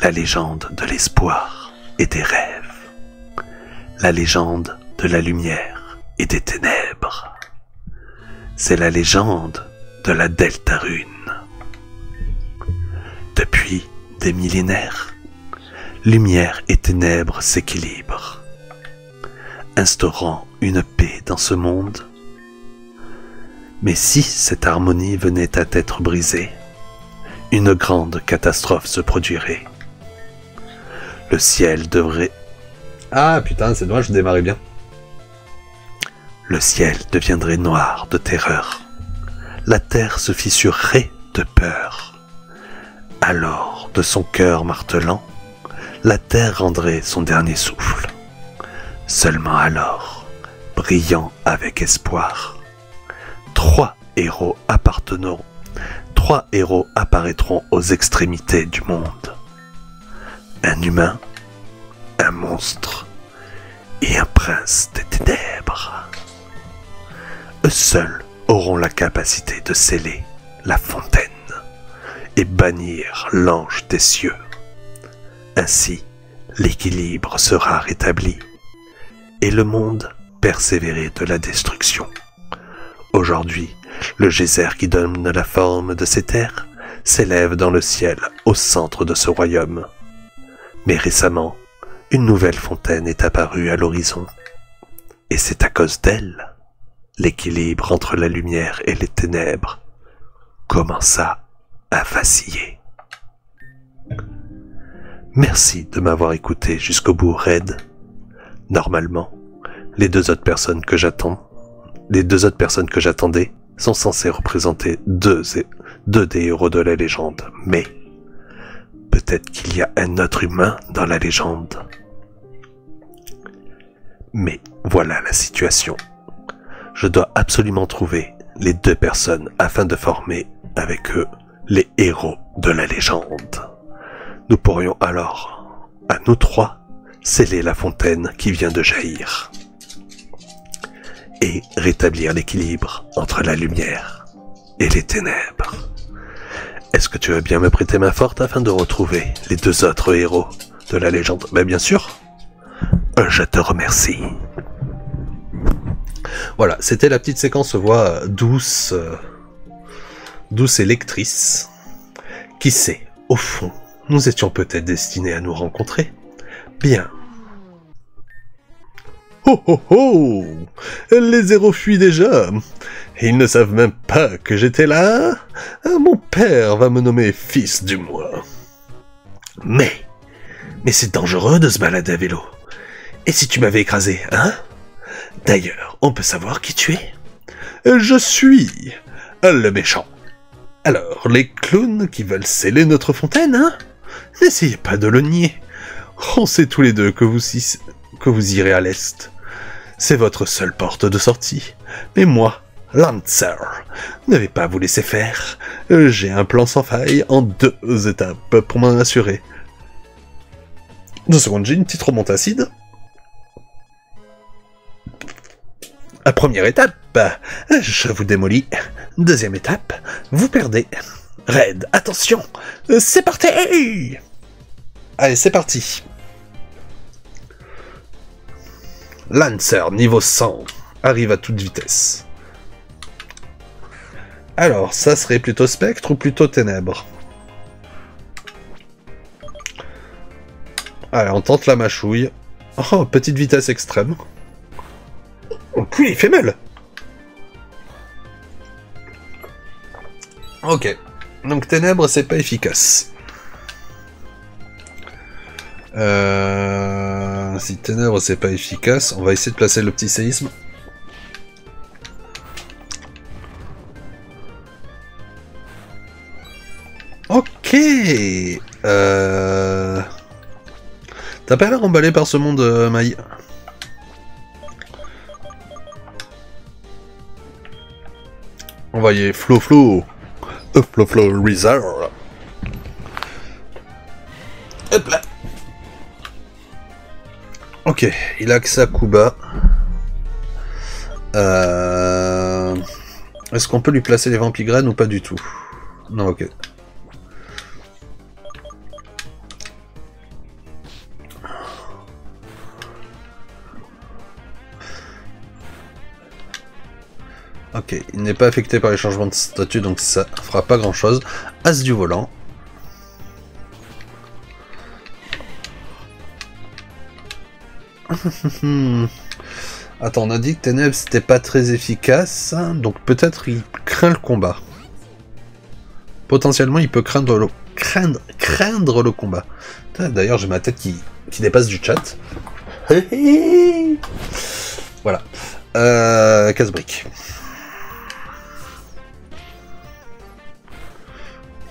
La légende de l'espoir et des rêves. La légende de la lumière et des ténèbres. C'est la légende de la Deltarune. Depuis des millénaires, lumière et ténèbres s'équilibrent, instaurant une paix dans ce monde. Mais si cette harmonie venait à être brisée, une grande catastrophe se produirait. Le ciel devrait Ah putain, c'est dommage, je démarrais bien. Le ciel deviendrait noir de terreur. La terre se fissurerait de peur. Alors, de son cœur martelant, la terre rendrait son dernier souffle. Seulement alors, brillant avec espoir, trois héros appartenant, trois héros apparaîtront aux extrémités du monde. Un humain, un monstre et un prince des ténèbres. Eux seuls auront la capacité de sceller la fontaine et bannir l'ange des cieux. Ainsi, l'équilibre sera rétabli et le monde persévérer de la destruction. Aujourd'hui, le geyser qui donne la forme de ces terres s'élève dans le ciel au centre de ce royaume. Mais récemment, une nouvelle fontaine est apparue à l'horizon. Et c'est à cause d'elle, l'équilibre entre la lumière et les ténèbres commença à vaciller. Merci de m'avoir écouté jusqu'au bout, Red. Normalement, les deux autres personnes que j'attends, les deux autres personnes que j'attendais sont censées représenter deux, deux des héros de la légende, mais peut-être qu'il y a un autre humain dans la légende. Mais voilà la situation. Je dois absolument trouver les deux personnes afin de former avec eux les héros de la légende. Nous pourrions alors, à nous trois, sceller la fontaine qui vient de jaillir et rétablir l'équilibre entre la lumière et les ténèbres. Est-ce que tu veux bien me prêter main forte afin de retrouver les deux autres héros de la légende? Ben bien sûr. Je te remercie. Voilà, c'était la petite séquence voix douce, euh, douce et lectrice. Qui sait, au fond, nous étions peut-être destinés à nous rencontrer. Bien, Oh oh oh Les héros fuient déjà Ils ne savent même pas que j'étais là ah, Mon père va me nommer fils du mois. Mais... Mais c'est dangereux de se balader à vélo. Et si tu m'avais écrasé, hein? D'ailleurs, on peut savoir qui tu es? Je suis le méchant. Alors, les clowns qui veulent sceller notre fontaine, hein? N'essayez pas de le nier. On sait tous les deux que vous, que vous irez à l'est. C'est votre seule porte de sortie. Mais moi, Lancer, ne vais pas vous laisser faire. J'ai un plan sans faille en deux étapes pour m'en assurer. Deux secondes, j'ai une petite remonte acide. Première étape, je vous démolis. Deuxième étape, vous perdez. Red, attention, c'est parti Allez, c'est parti Lancer, niveau 100, arrive à toute vitesse. Alors, ça serait plutôt spectre ou plutôt ténèbres? Allez, on tente la mâchouille. Oh, petite vitesse extrême. Oh, puis il fait mal Ok. Donc ténèbres, c'est pas efficace. Euh, si ténèbres c'est pas efficace, on va essayer de placer le petit séisme. Ok euh... T'as pas l'air emballé par ce monde, euh, Maï Envoyez Flow Flow Flow Flow Reserve Hop là Ok, il a accès à Kuba. Euh... Est-ce qu'on peut lui placer les vampigraines ou pas du tout? Non, ok. Ok, il n'est pas affecté par les changements de statut, donc ça fera pas grand chose. As du volant. *laughs* Attends, on a dit que Ténèbres c'était pas très efficace, hein, donc peut-être il craint le combat. Potentiellement, il peut craindre le, craindre, craindre le combat. D'ailleurs, j'ai ma tête qui, dépasse du chat. *laughs* voilà. Euh, casse-brique.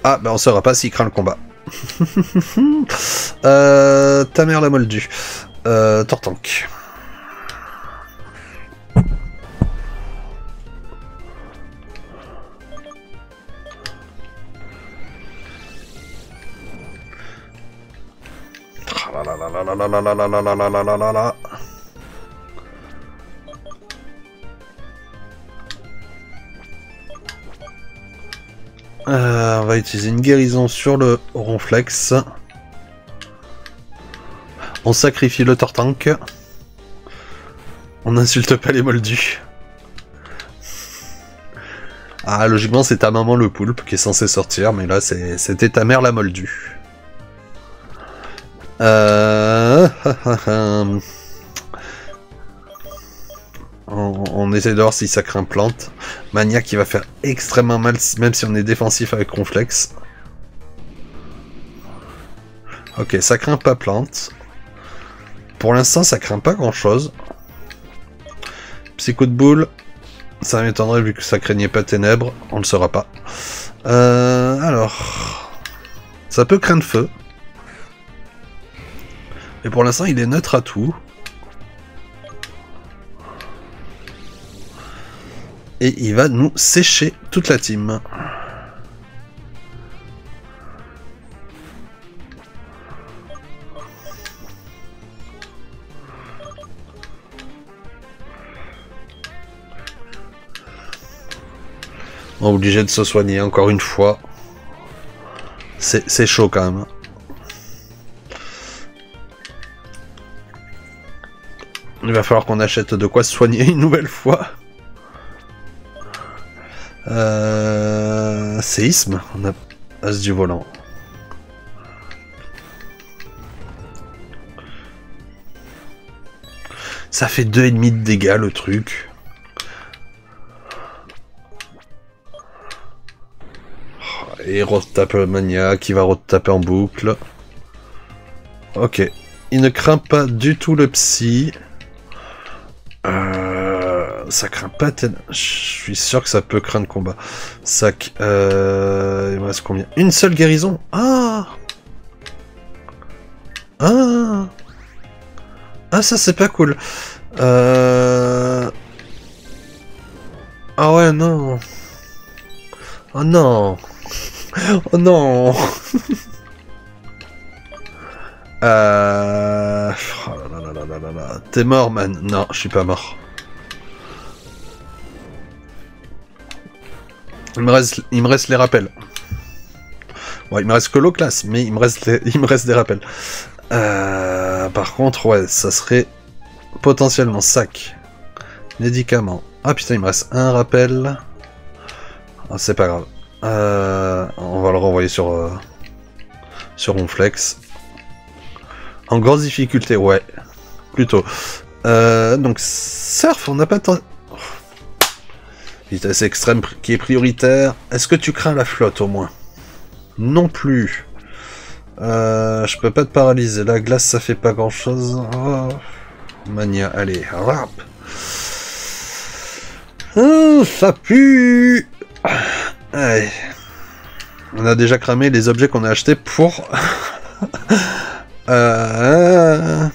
Ah, ben on saura pas s'il craint le combat. euh, ta mère la moldue. Euh, Tortank. Euh, on va utiliser une guérison sur le ronflex. On sacrifie le tortank. On n'insulte pas les moldus. Ah, logiquement, c'est ta maman le poulpe qui est censé sortir, mais là, c'était ta mère la moldue. Euh... *laughs* on, essaie de voir si ça craint plante. Mania qui va faire extrêmement mal, même si on est défensif avec Ronflex. Ok, ça craint pas plante. Pour l'instant, ça craint pas grand chose. Psycho de boule. Ça m'étonnerait vu que ça craignait pas ténèbres. On le saura pas. Euh, alors. Ça peut craindre feu. Mais pour l'instant, il est neutre à tout. Et il va nous sécher toute la team. obligé de se soigner encore une fois. C'est chaud quand même. Il va falloir qu'on achète de quoi se soigner une nouvelle fois. Euh, séisme, on a as du volant. Ça fait 2,5 de dégâts le truc. Et retape mania qui va retaper en boucle. Ok. Il ne craint pas du tout le psy. Ça craint pas tellement. Je suis sûr que ça peut craindre combat. Sac. Euh, il me reste combien? Une seule guérison? Ah Ah Ah, ça c'est pas cool. Euh... Ah ouais, non. Oh non Oh non *laughs* Euh... Oh T'es mort, man. Non, je suis pas mort. Il me reste, les rappels. Bon, il me reste que l'eau classe, mais il me reste, *laughs* il me reste des rappels. Euh, par contre, ouais, ça serait potentiellement sac. Médicaments. Ah putain, il me reste un rappel. Ah, c'est pas grave. Euh, on va le renvoyer sur, euh, sur Ronflex. En grosse difficulté, ouais. Plutôt. Euh, donc, surf, on n'a pas tant... Vitesse extrême qui est prioritaire. Est-ce que tu crains la flotte au moins? Non plus. Euh, je peux pas te paralyser. La glace, ça fait pas grand chose. Oh. Mania, allez, ça pue on a déjà cramé les objets qu'on a achetés pour... *laughs* Euh,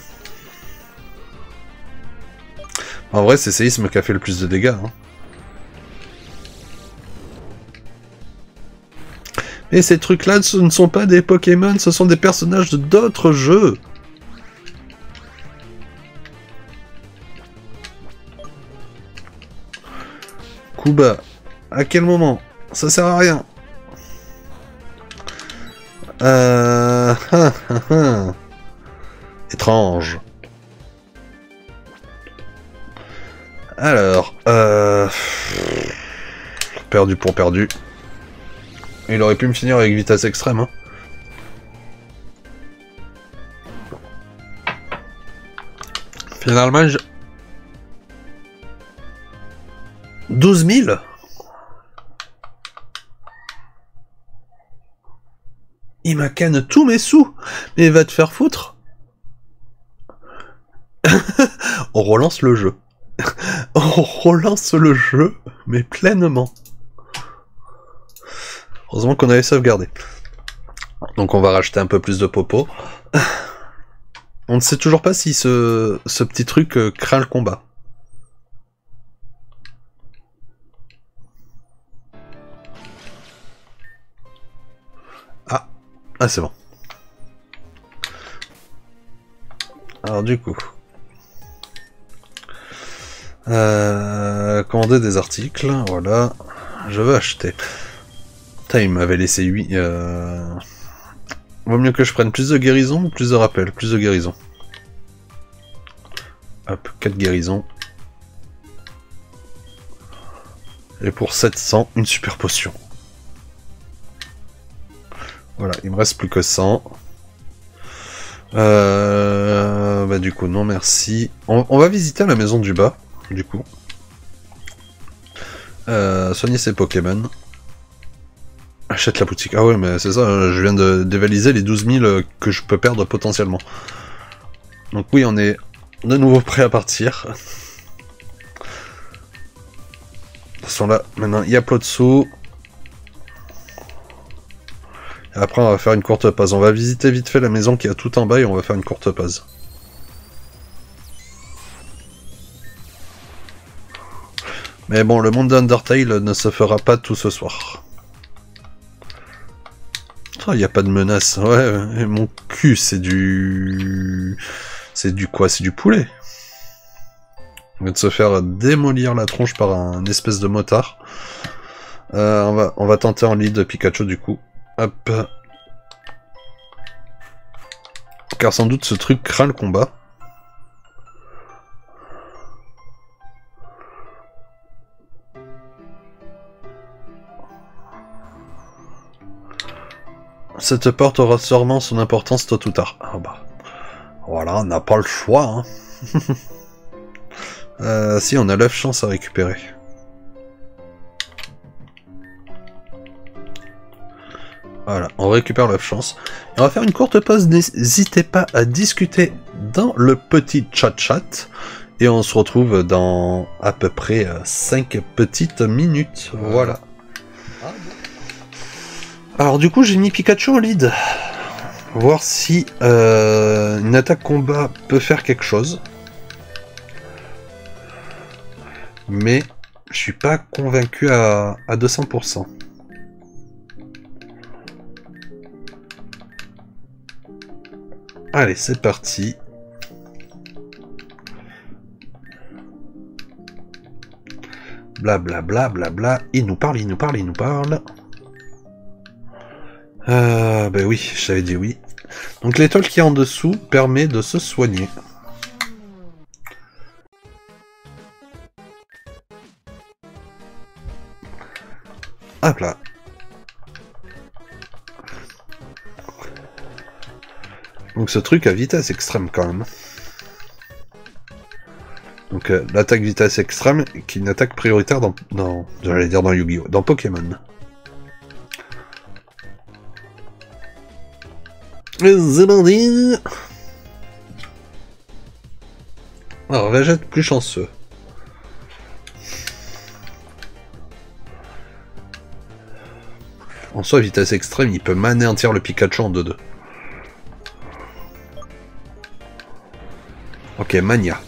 en vrai, c'est Séisme qui a fait le plus de dégâts. Hein. Et ces trucs-là, ce ne sont pas des Pokémon, ce sont des personnages de d'autres jeux. Kuba, à quel moment Ça sert à rien. Euh... Étrange. Alors, euh... Perdu pour perdu. Il aurait pu me finir avec vitesse extrême. Hein. Finalement, je... 12 000 Il m'a tous mes sous Mais va te faire foutre *laughs* On relance le jeu. *laughs* On relance le jeu, mais pleinement. Heureusement qu'on avait sauvegardé. Donc on va racheter un peu plus de popo. *laughs* On ne sait toujours pas si ce, petit truc euh, craint le combat. Ah, c'est bon. Alors du coup... Euh, commander des articles, voilà. Je veux acheter. Il m'avait laissé 8. Euh... Vaut mieux que je prenne plus de guérison ou plus de rappel Plus de guérison. Hop, 4 guérisons. Et pour 700, une super potion. Voilà, il me reste plus que 100. Euh, bah du coup, non merci. On, va visiter la maison du bas, du coup. Euh, soigner ses Pokémon. Achète la boutique. Ah ouais, mais c'est ça, je viens de dévaliser les 12 000 que je peux perdre potentiellement. Donc oui, on est de nouveau prêt à partir. Attention là, maintenant il y a Plotsu. Après, on va faire une courte pause. On va visiter vite fait la maison qui est tout en bas et on va faire une courte pause. Mais bon, le monde d'Undertale ne se fera pas tout ce soir. Il n'y a pas de menace. Ouais, mon cul, c'est du... C'est du quoi? C'est du poulet. On va se faire démolir la tronche par un espèce de motard. Euh, on, va, on va tenter en lead Pikachu du coup. Hop. Car sans doute ce truc craint le combat. Cette porte aura sûrement son importance tôt ou tard. Ah bah. Voilà, on n'a pas le choix. Hein. *laughs* euh, si, on a 9 chances à récupérer. Voilà, on récupère la chance. Et on va faire une courte pause. N'hésitez pas à discuter dans le petit chat-chat. Et on se retrouve dans à peu près 5 euh, petites minutes. Voilà. Alors du coup, j'ai mis Pikachu en lead. Voir si euh, une attaque combat peut faire quelque chose. Mais je suis pas convaincu à, à 200%. Allez, c'est parti. Blablabla, bla, bla, bla, Il nous parle, il nous parle, il nous parle. Euh, ben oui, j'avais dit oui. Donc l'étoile qui est en dessous permet de se soigner. Hop là. Donc ce truc a vitesse extrême quand même. Donc euh, l'attaque vitesse extrême, qui est une attaque prioritaire dans, dans j'allais dire dans Yu-Gi-Oh, dans Pokémon. C'est Alors, Vegette plus chanceux. En soi, vitesse extrême, il peut m'anéantir le Pikachu en 2-2. Ok, Mania.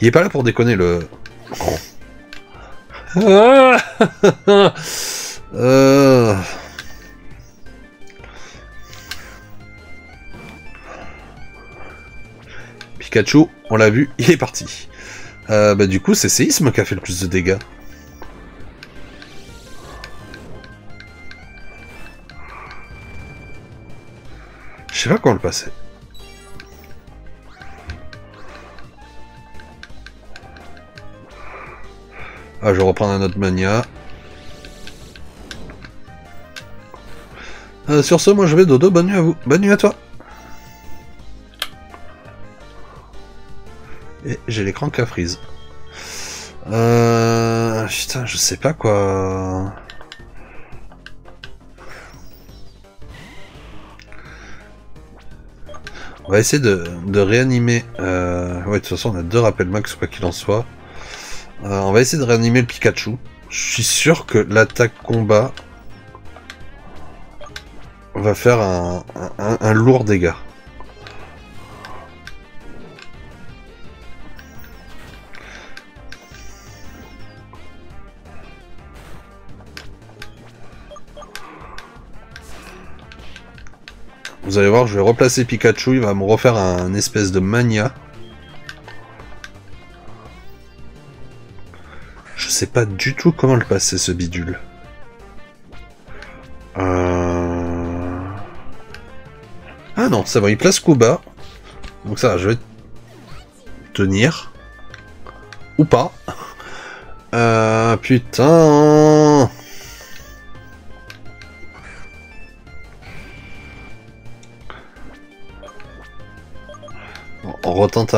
Il est pas là pour déconner le... *laughs* euh... Pikachu, on l'a vu, il est parti. Euh, bah du coup, c'est Séisme qui a fait le plus de dégâts. Je sais pas comment le passer. Ah, je vais reprendre un autre mania. Euh, sur ce, moi je vais dodo, bonne nuit à vous. Bonne nuit à toi. J'ai l'écran qui a freeze. Euh... Putain, je sais pas quoi... On va essayer de, de réanimer... Euh... Ouais, de toute façon, on a deux rappels max, quoi qu'il en soit. Euh, on va essayer de réanimer le Pikachu. Je suis sûr que l'attaque combat va faire un, lourd dégât. vous allez voir, je vais replacer Pikachu, il va me refaire un espèce de mania. Je sais pas du tout comment le passer ce bidule. Euh. Ah non, ça va, il place Kuba. Donc ça, je vais tenir. Ou pas. Euh, putain. Retente.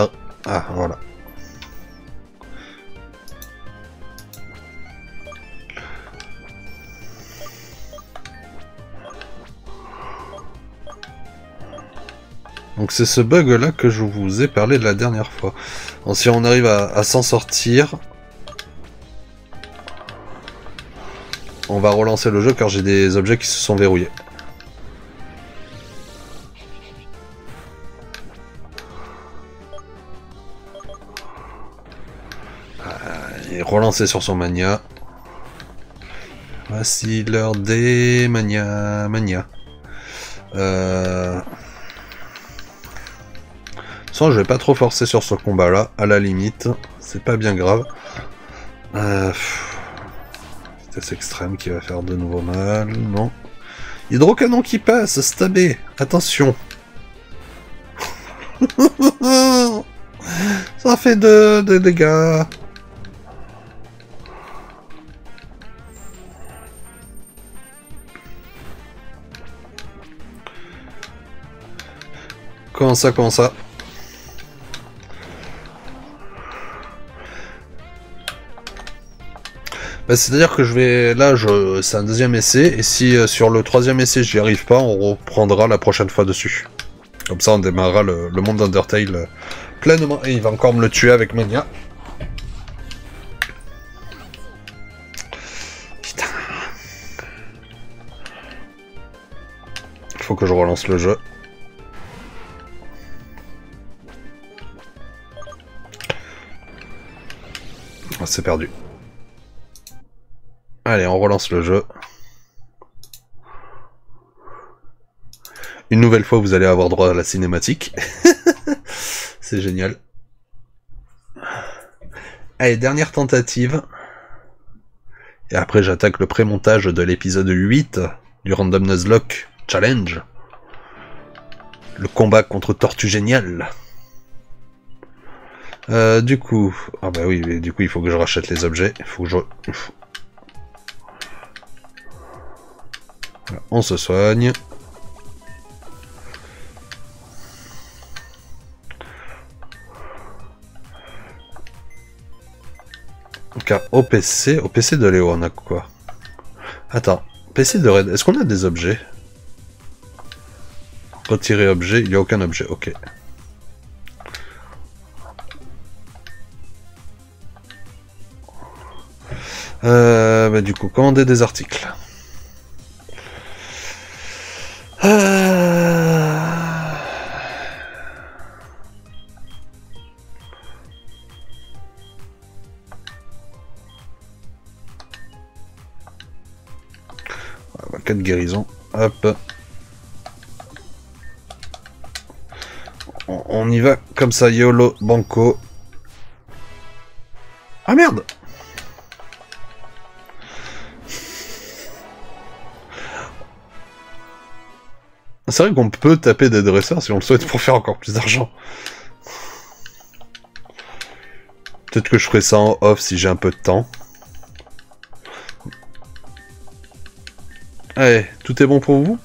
Ah, voilà. Donc c'est ce bug là que je vous ai parlé la dernière fois. Si on arrive à, s'en sortir, on va relancer le jeu car j'ai des objets qui se sont verrouillés. Relancer sur son mania. Voici l'heure des mania. Mania. Euh je vais pas trop forcer sur ce combat-là, à la limite. C'est pas bien grave. Euh... Vitesse extrême qui va faire de nouveau mal, non. Hydrocanon qui passe, stabé, attention. *laughs* Ça fait de, de dégâts. Comment ça, comment ça Bah, c'est-à-dire que je vais... Là, je... c'est un deuxième essai, et si euh, sur le troisième essai j'y arrive pas, on reprendra la prochaine fois dessus. Comme ça, on démarrera le, monde d'Undertale euh, pleinement. Et il va encore me le tuer avec Mania. Putain. Il faut que je relance le jeu. C'est perdu. Allez, on relance le jeu. Une nouvelle fois, vous allez avoir droit à la cinématique. *laughs* C'est génial. Allez, dernière tentative. Et après, j'attaque le pré-montage de l'épisode 8 du Random Nuzlocke Challenge. Le combat contre Tortue Génial. Euh, du coup... Ah bah oui, du coup, il faut que je rachète les objets. Il faut que je... On se soigne. Donc au PC, au PC de Léo, on a quoi? Attends, PC de Red, est-ce qu'on a des objets? Retirer objet, il n'y a aucun objet, ok. Euh, bah, du coup, commander des articles. de guérison. Hop. On, y va comme ça, YOLO, Banco. Ah merde C'est vrai qu'on peut taper des dresseurs si on le souhaite pour faire encore plus d'argent. Peut-être que je ferai ça en off si j'ai un peu de temps. Allez, tout est bon pour vous?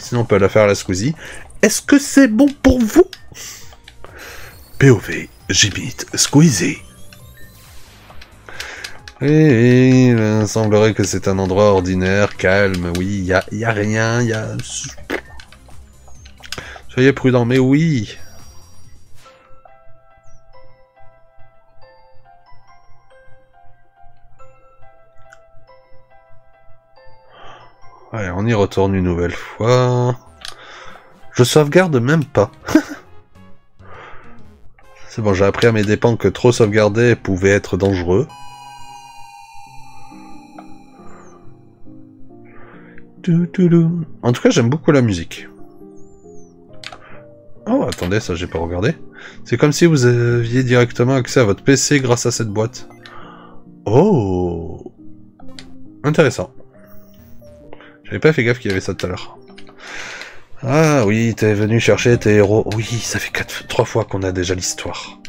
Sinon on peut la faire la Squeezie. Est-ce que c'est bon pour vous? POV, j'imite Squeezie. Et il semblerait que c'est un endroit ordinaire, calme, oui, il y a, a rien, il. Soyez prudent, mais oui on y retourne une nouvelle fois. Je sauvegarde même pas. *laughs* C'est bon, j'ai appris à mes dépens que trop sauvegarder pouvait être dangereux. En tout cas, j'aime beaucoup la musique. Oh, attendez, ça j'ai pas regardé. C'est comme si vous aviez directement accès à votre PC grâce à cette boîte. Oh Intéressant. J'avais pas fait gaffe qu'il y avait ça tout à l'heure. Ah oui, t'es venu chercher tes héros. Oui, ça fait quatre, trois fois qu'on a déjà l'histoire.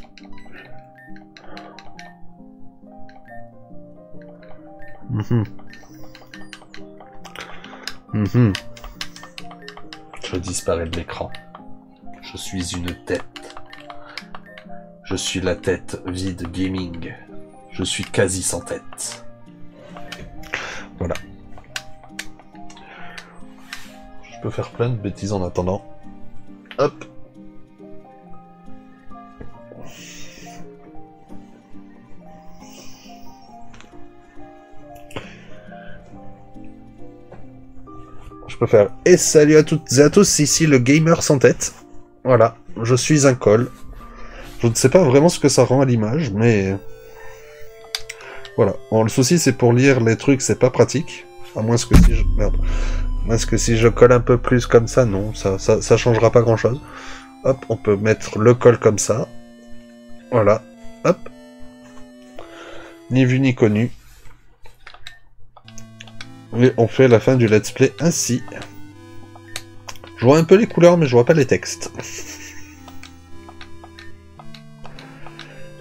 Mhm. Mhm. Je disparais de l'écran. Je suis une tête. Je suis la tête vide gaming. Je suis quasi sans tête. Voilà. Je peux faire plein de bêtises en attendant. Hop. Je peux faire et salut à toutes et à tous, ici le gamer sans tête. Voilà, je suis un col. Je ne sais pas vraiment ce que ça rend à l'image, mais... Voilà. Bon, le souci, c'est pour lire les trucs, c'est pas pratique. À moins que si je... Merde. Que si je colle un peu plus comme ça, non, ça, ça, ça changera pas grand-chose. Hop, on peut mettre le col comme ça. Voilà. Hop. Ni vu ni connu. Et on fait la fin du let's play ainsi. Je vois un peu les couleurs, mais je vois pas les textes.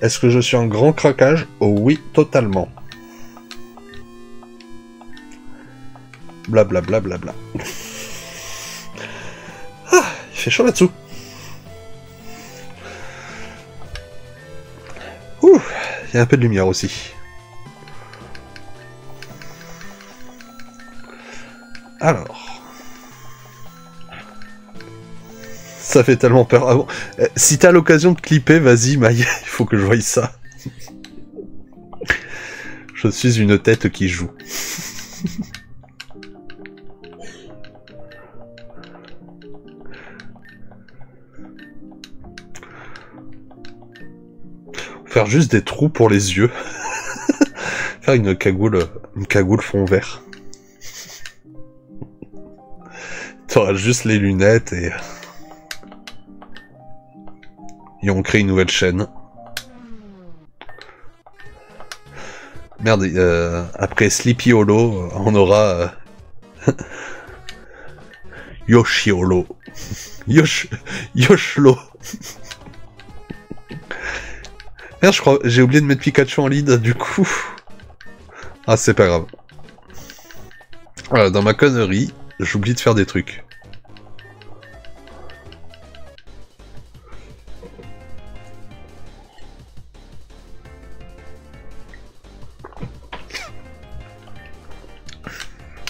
Est-ce que je suis en grand craquage? Oh oui, totalement. Blablabla. Bla, bla, bla, ah, il fait chaud là-dessous. Ouh, il y a un peu de lumière aussi. Alors. *laughs* Ça fait tellement peur. Ah euh, si t'as l'occasion de clipper, vas-y, Maï, *laughs* il faut que je voie ça. je suis une tête qui joue. *laughs* Faire juste des trous pour les yeux. Faire une cagoule, une cagoule fond vert. T'auras juste les lunettes et... Et on crée une nouvelle chaîne. Merde, euh, après Sleepy Hollow, on aura... Euh... *laughs* Yoshi Holo. *laughs* Yosh... Yoshlo. *laughs* Merde, je crois... J'ai oublié de mettre Pikachu en lead, du coup... Ah, c'est pas grave. Voilà, dans ma connerie, j'oublie de faire des trucs.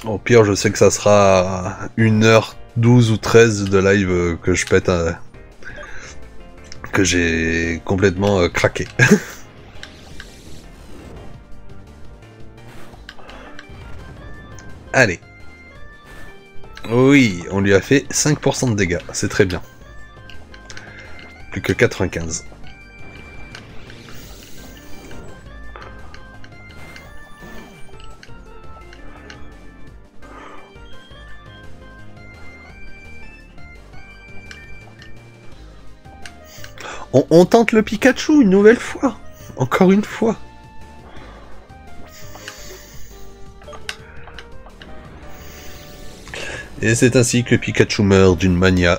Au pire, je sais que ça sera 1h12 ou 13 de live euh, que je pète que j'ai complètement euh, craqué. *laughs* Allez. Oui, on lui a fait 5% de dégâts, c'est très bien. Plus que 95. On, tente le Pikachu une nouvelle fois. Encore une fois. Et c'est ainsi que Pikachu meurt d'une mania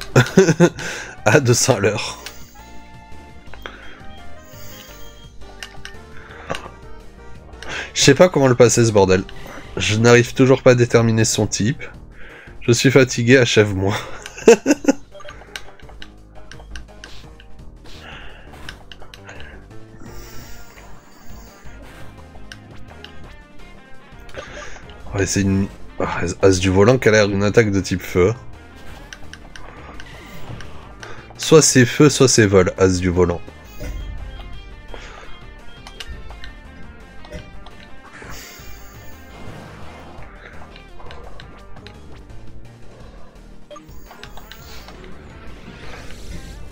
*laughs* à 200 à l'heure. Je sais pas comment le passer ce bordel. Je n'arrive toujours pas à déterminer son type. Je suis fatigué, achève-moi. *laughs* c'est une... Ah, As du volant qui a l'air d'une attaque de type feu. Soit c'est feu, soit c'est vol, As du volant.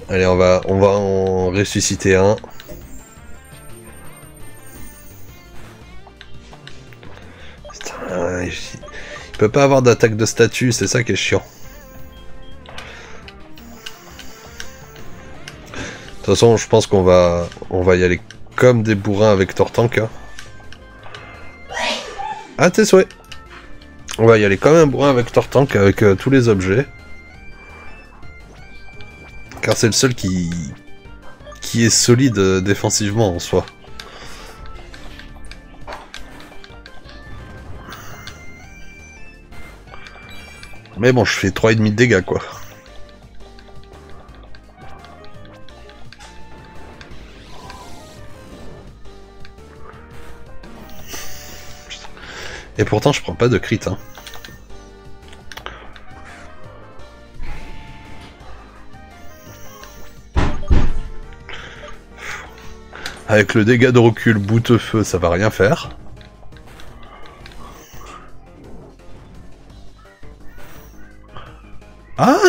Allez, on va, on va en ressusciter un. Il peut pas avoir d'attaque de statut, c'est ça qui est chiant. De toute façon, je pense qu'on va on va y aller comme des bourrins avec Tortank. Hein. Ah, tes souhaits. On va y aller comme un bourrin avec Tortank, avec euh, tous les objets. car c'est le seul qui qui est solide euh, défensivement en soi. Mais bon, je fais 3,5 de dégâts quoi. Et pourtant, je prends pas de crit. Hein. Avec le dégât de recul bout feu, ça va rien faire.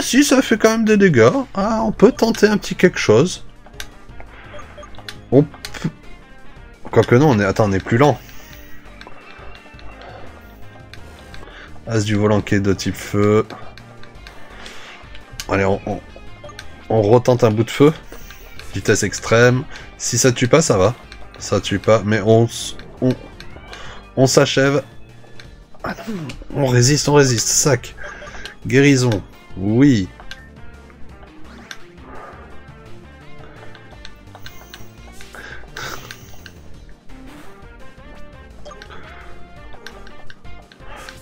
Si, ça fait quand même des dégâts. Ah, on peut tenter un petit quelque chose. On. Quoique non, on est... Attends, on est plus lent. As du volant qui est de type feu. Allez, on, on, retente un bout de feu. Vitesse extrême. Si ça tue pas, ça va. Ça tue pas, mais on s'achève. Ah on résiste, on résiste. Sac. Guérison. Oui.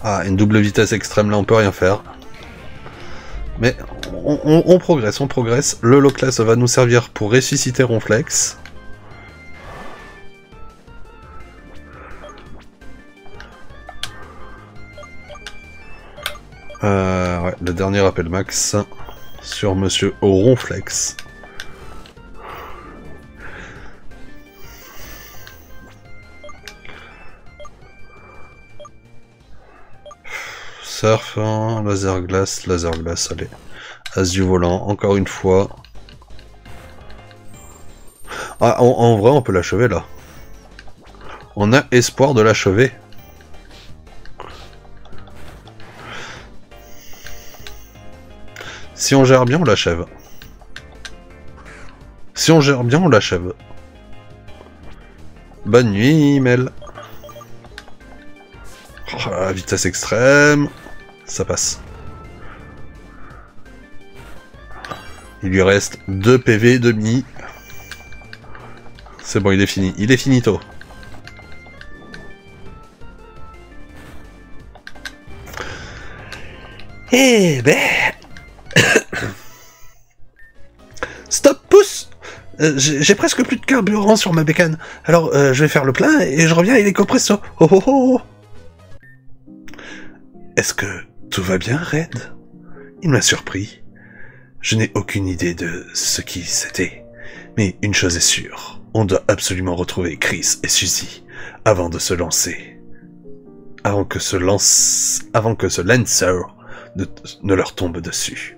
Ah, une double vitesse extrême, là on peut rien faire. Mais on, progresse, on progresse. Le low class va nous servir pour ressusciter Ronflex. Dernier appel max sur Monsieur Ronflex. Surf, hein, laser glace, laser glace, allez. As du volant, encore une fois. Ah, en, vrai, on peut l'achever là. On a espoir de l'achever. Si on gère bien, on l'achève. Si on gère bien, on l'achève. Bonne nuit, Mel. Oh, vitesse extrême ça passe. Il lui reste 2 PV demi. C'est bon, il est fini. Il est finito. Eh ben... euh, J'ai presque plus de carburant sur ma bécane. Alors, euh, je vais faire le plein et je reviens il est compresso. Oh oh oh Est-ce que tout va bien, Red? Il m'a surpris. Je n'ai aucune idée de ce qui c'était. Mais une chose est sûre, on doit absolument retrouver Chris et Suzy avant de se lancer. Avant que ce Lancer ne leur tombe dessus.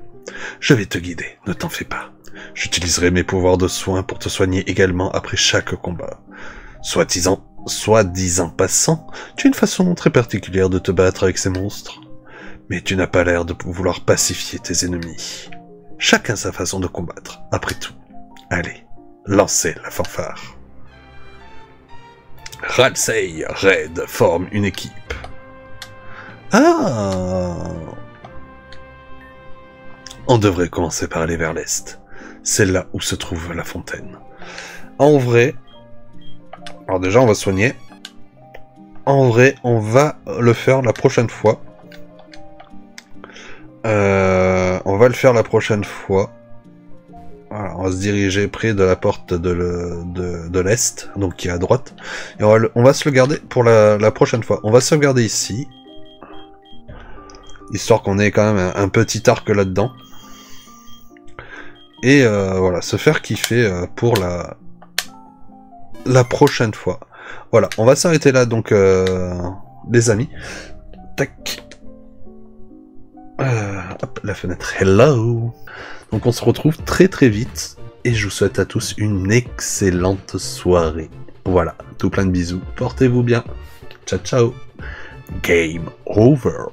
Je vais te guider, ne t'en fais pas. J'utiliserai mes pouvoirs de soin pour te soigner également après chaque combat. Soit disant, soit disant passant, tu as une façon très particulière de te battre avec ces monstres. Mais tu n'as pas l'air de vouloir pacifier tes ennemis. Chacun sa façon de combattre, après tout. Allez, lancez la fanfare. Ralsei Red forme une équipe. Ah On devrait commencer par aller vers l'est. C'est là où se trouve la fontaine. En vrai... Alors déjà, on va soigner. En vrai, on va le faire la prochaine fois. Euh, on va le faire la prochaine fois. on va se diriger près de la porte de l'Est, donc qui est à droite. Et on va, se le garder pour la, prochaine fois. On va sauvegarder ici. Histoire qu'on ait quand même un, petit arc là-dedans. Et euh, voilà, se faire kiffer euh, pour la, la prochaine fois. Voilà, on va s'arrêter là donc, les amis. Tac. Euh, hop, la fenêtre. Hello Donc on se retrouve très très vite. Et je vous souhaite à tous une excellente soirée. Voilà, tout plein de bisous. Portez-vous bien. Ciao ciao. Game over.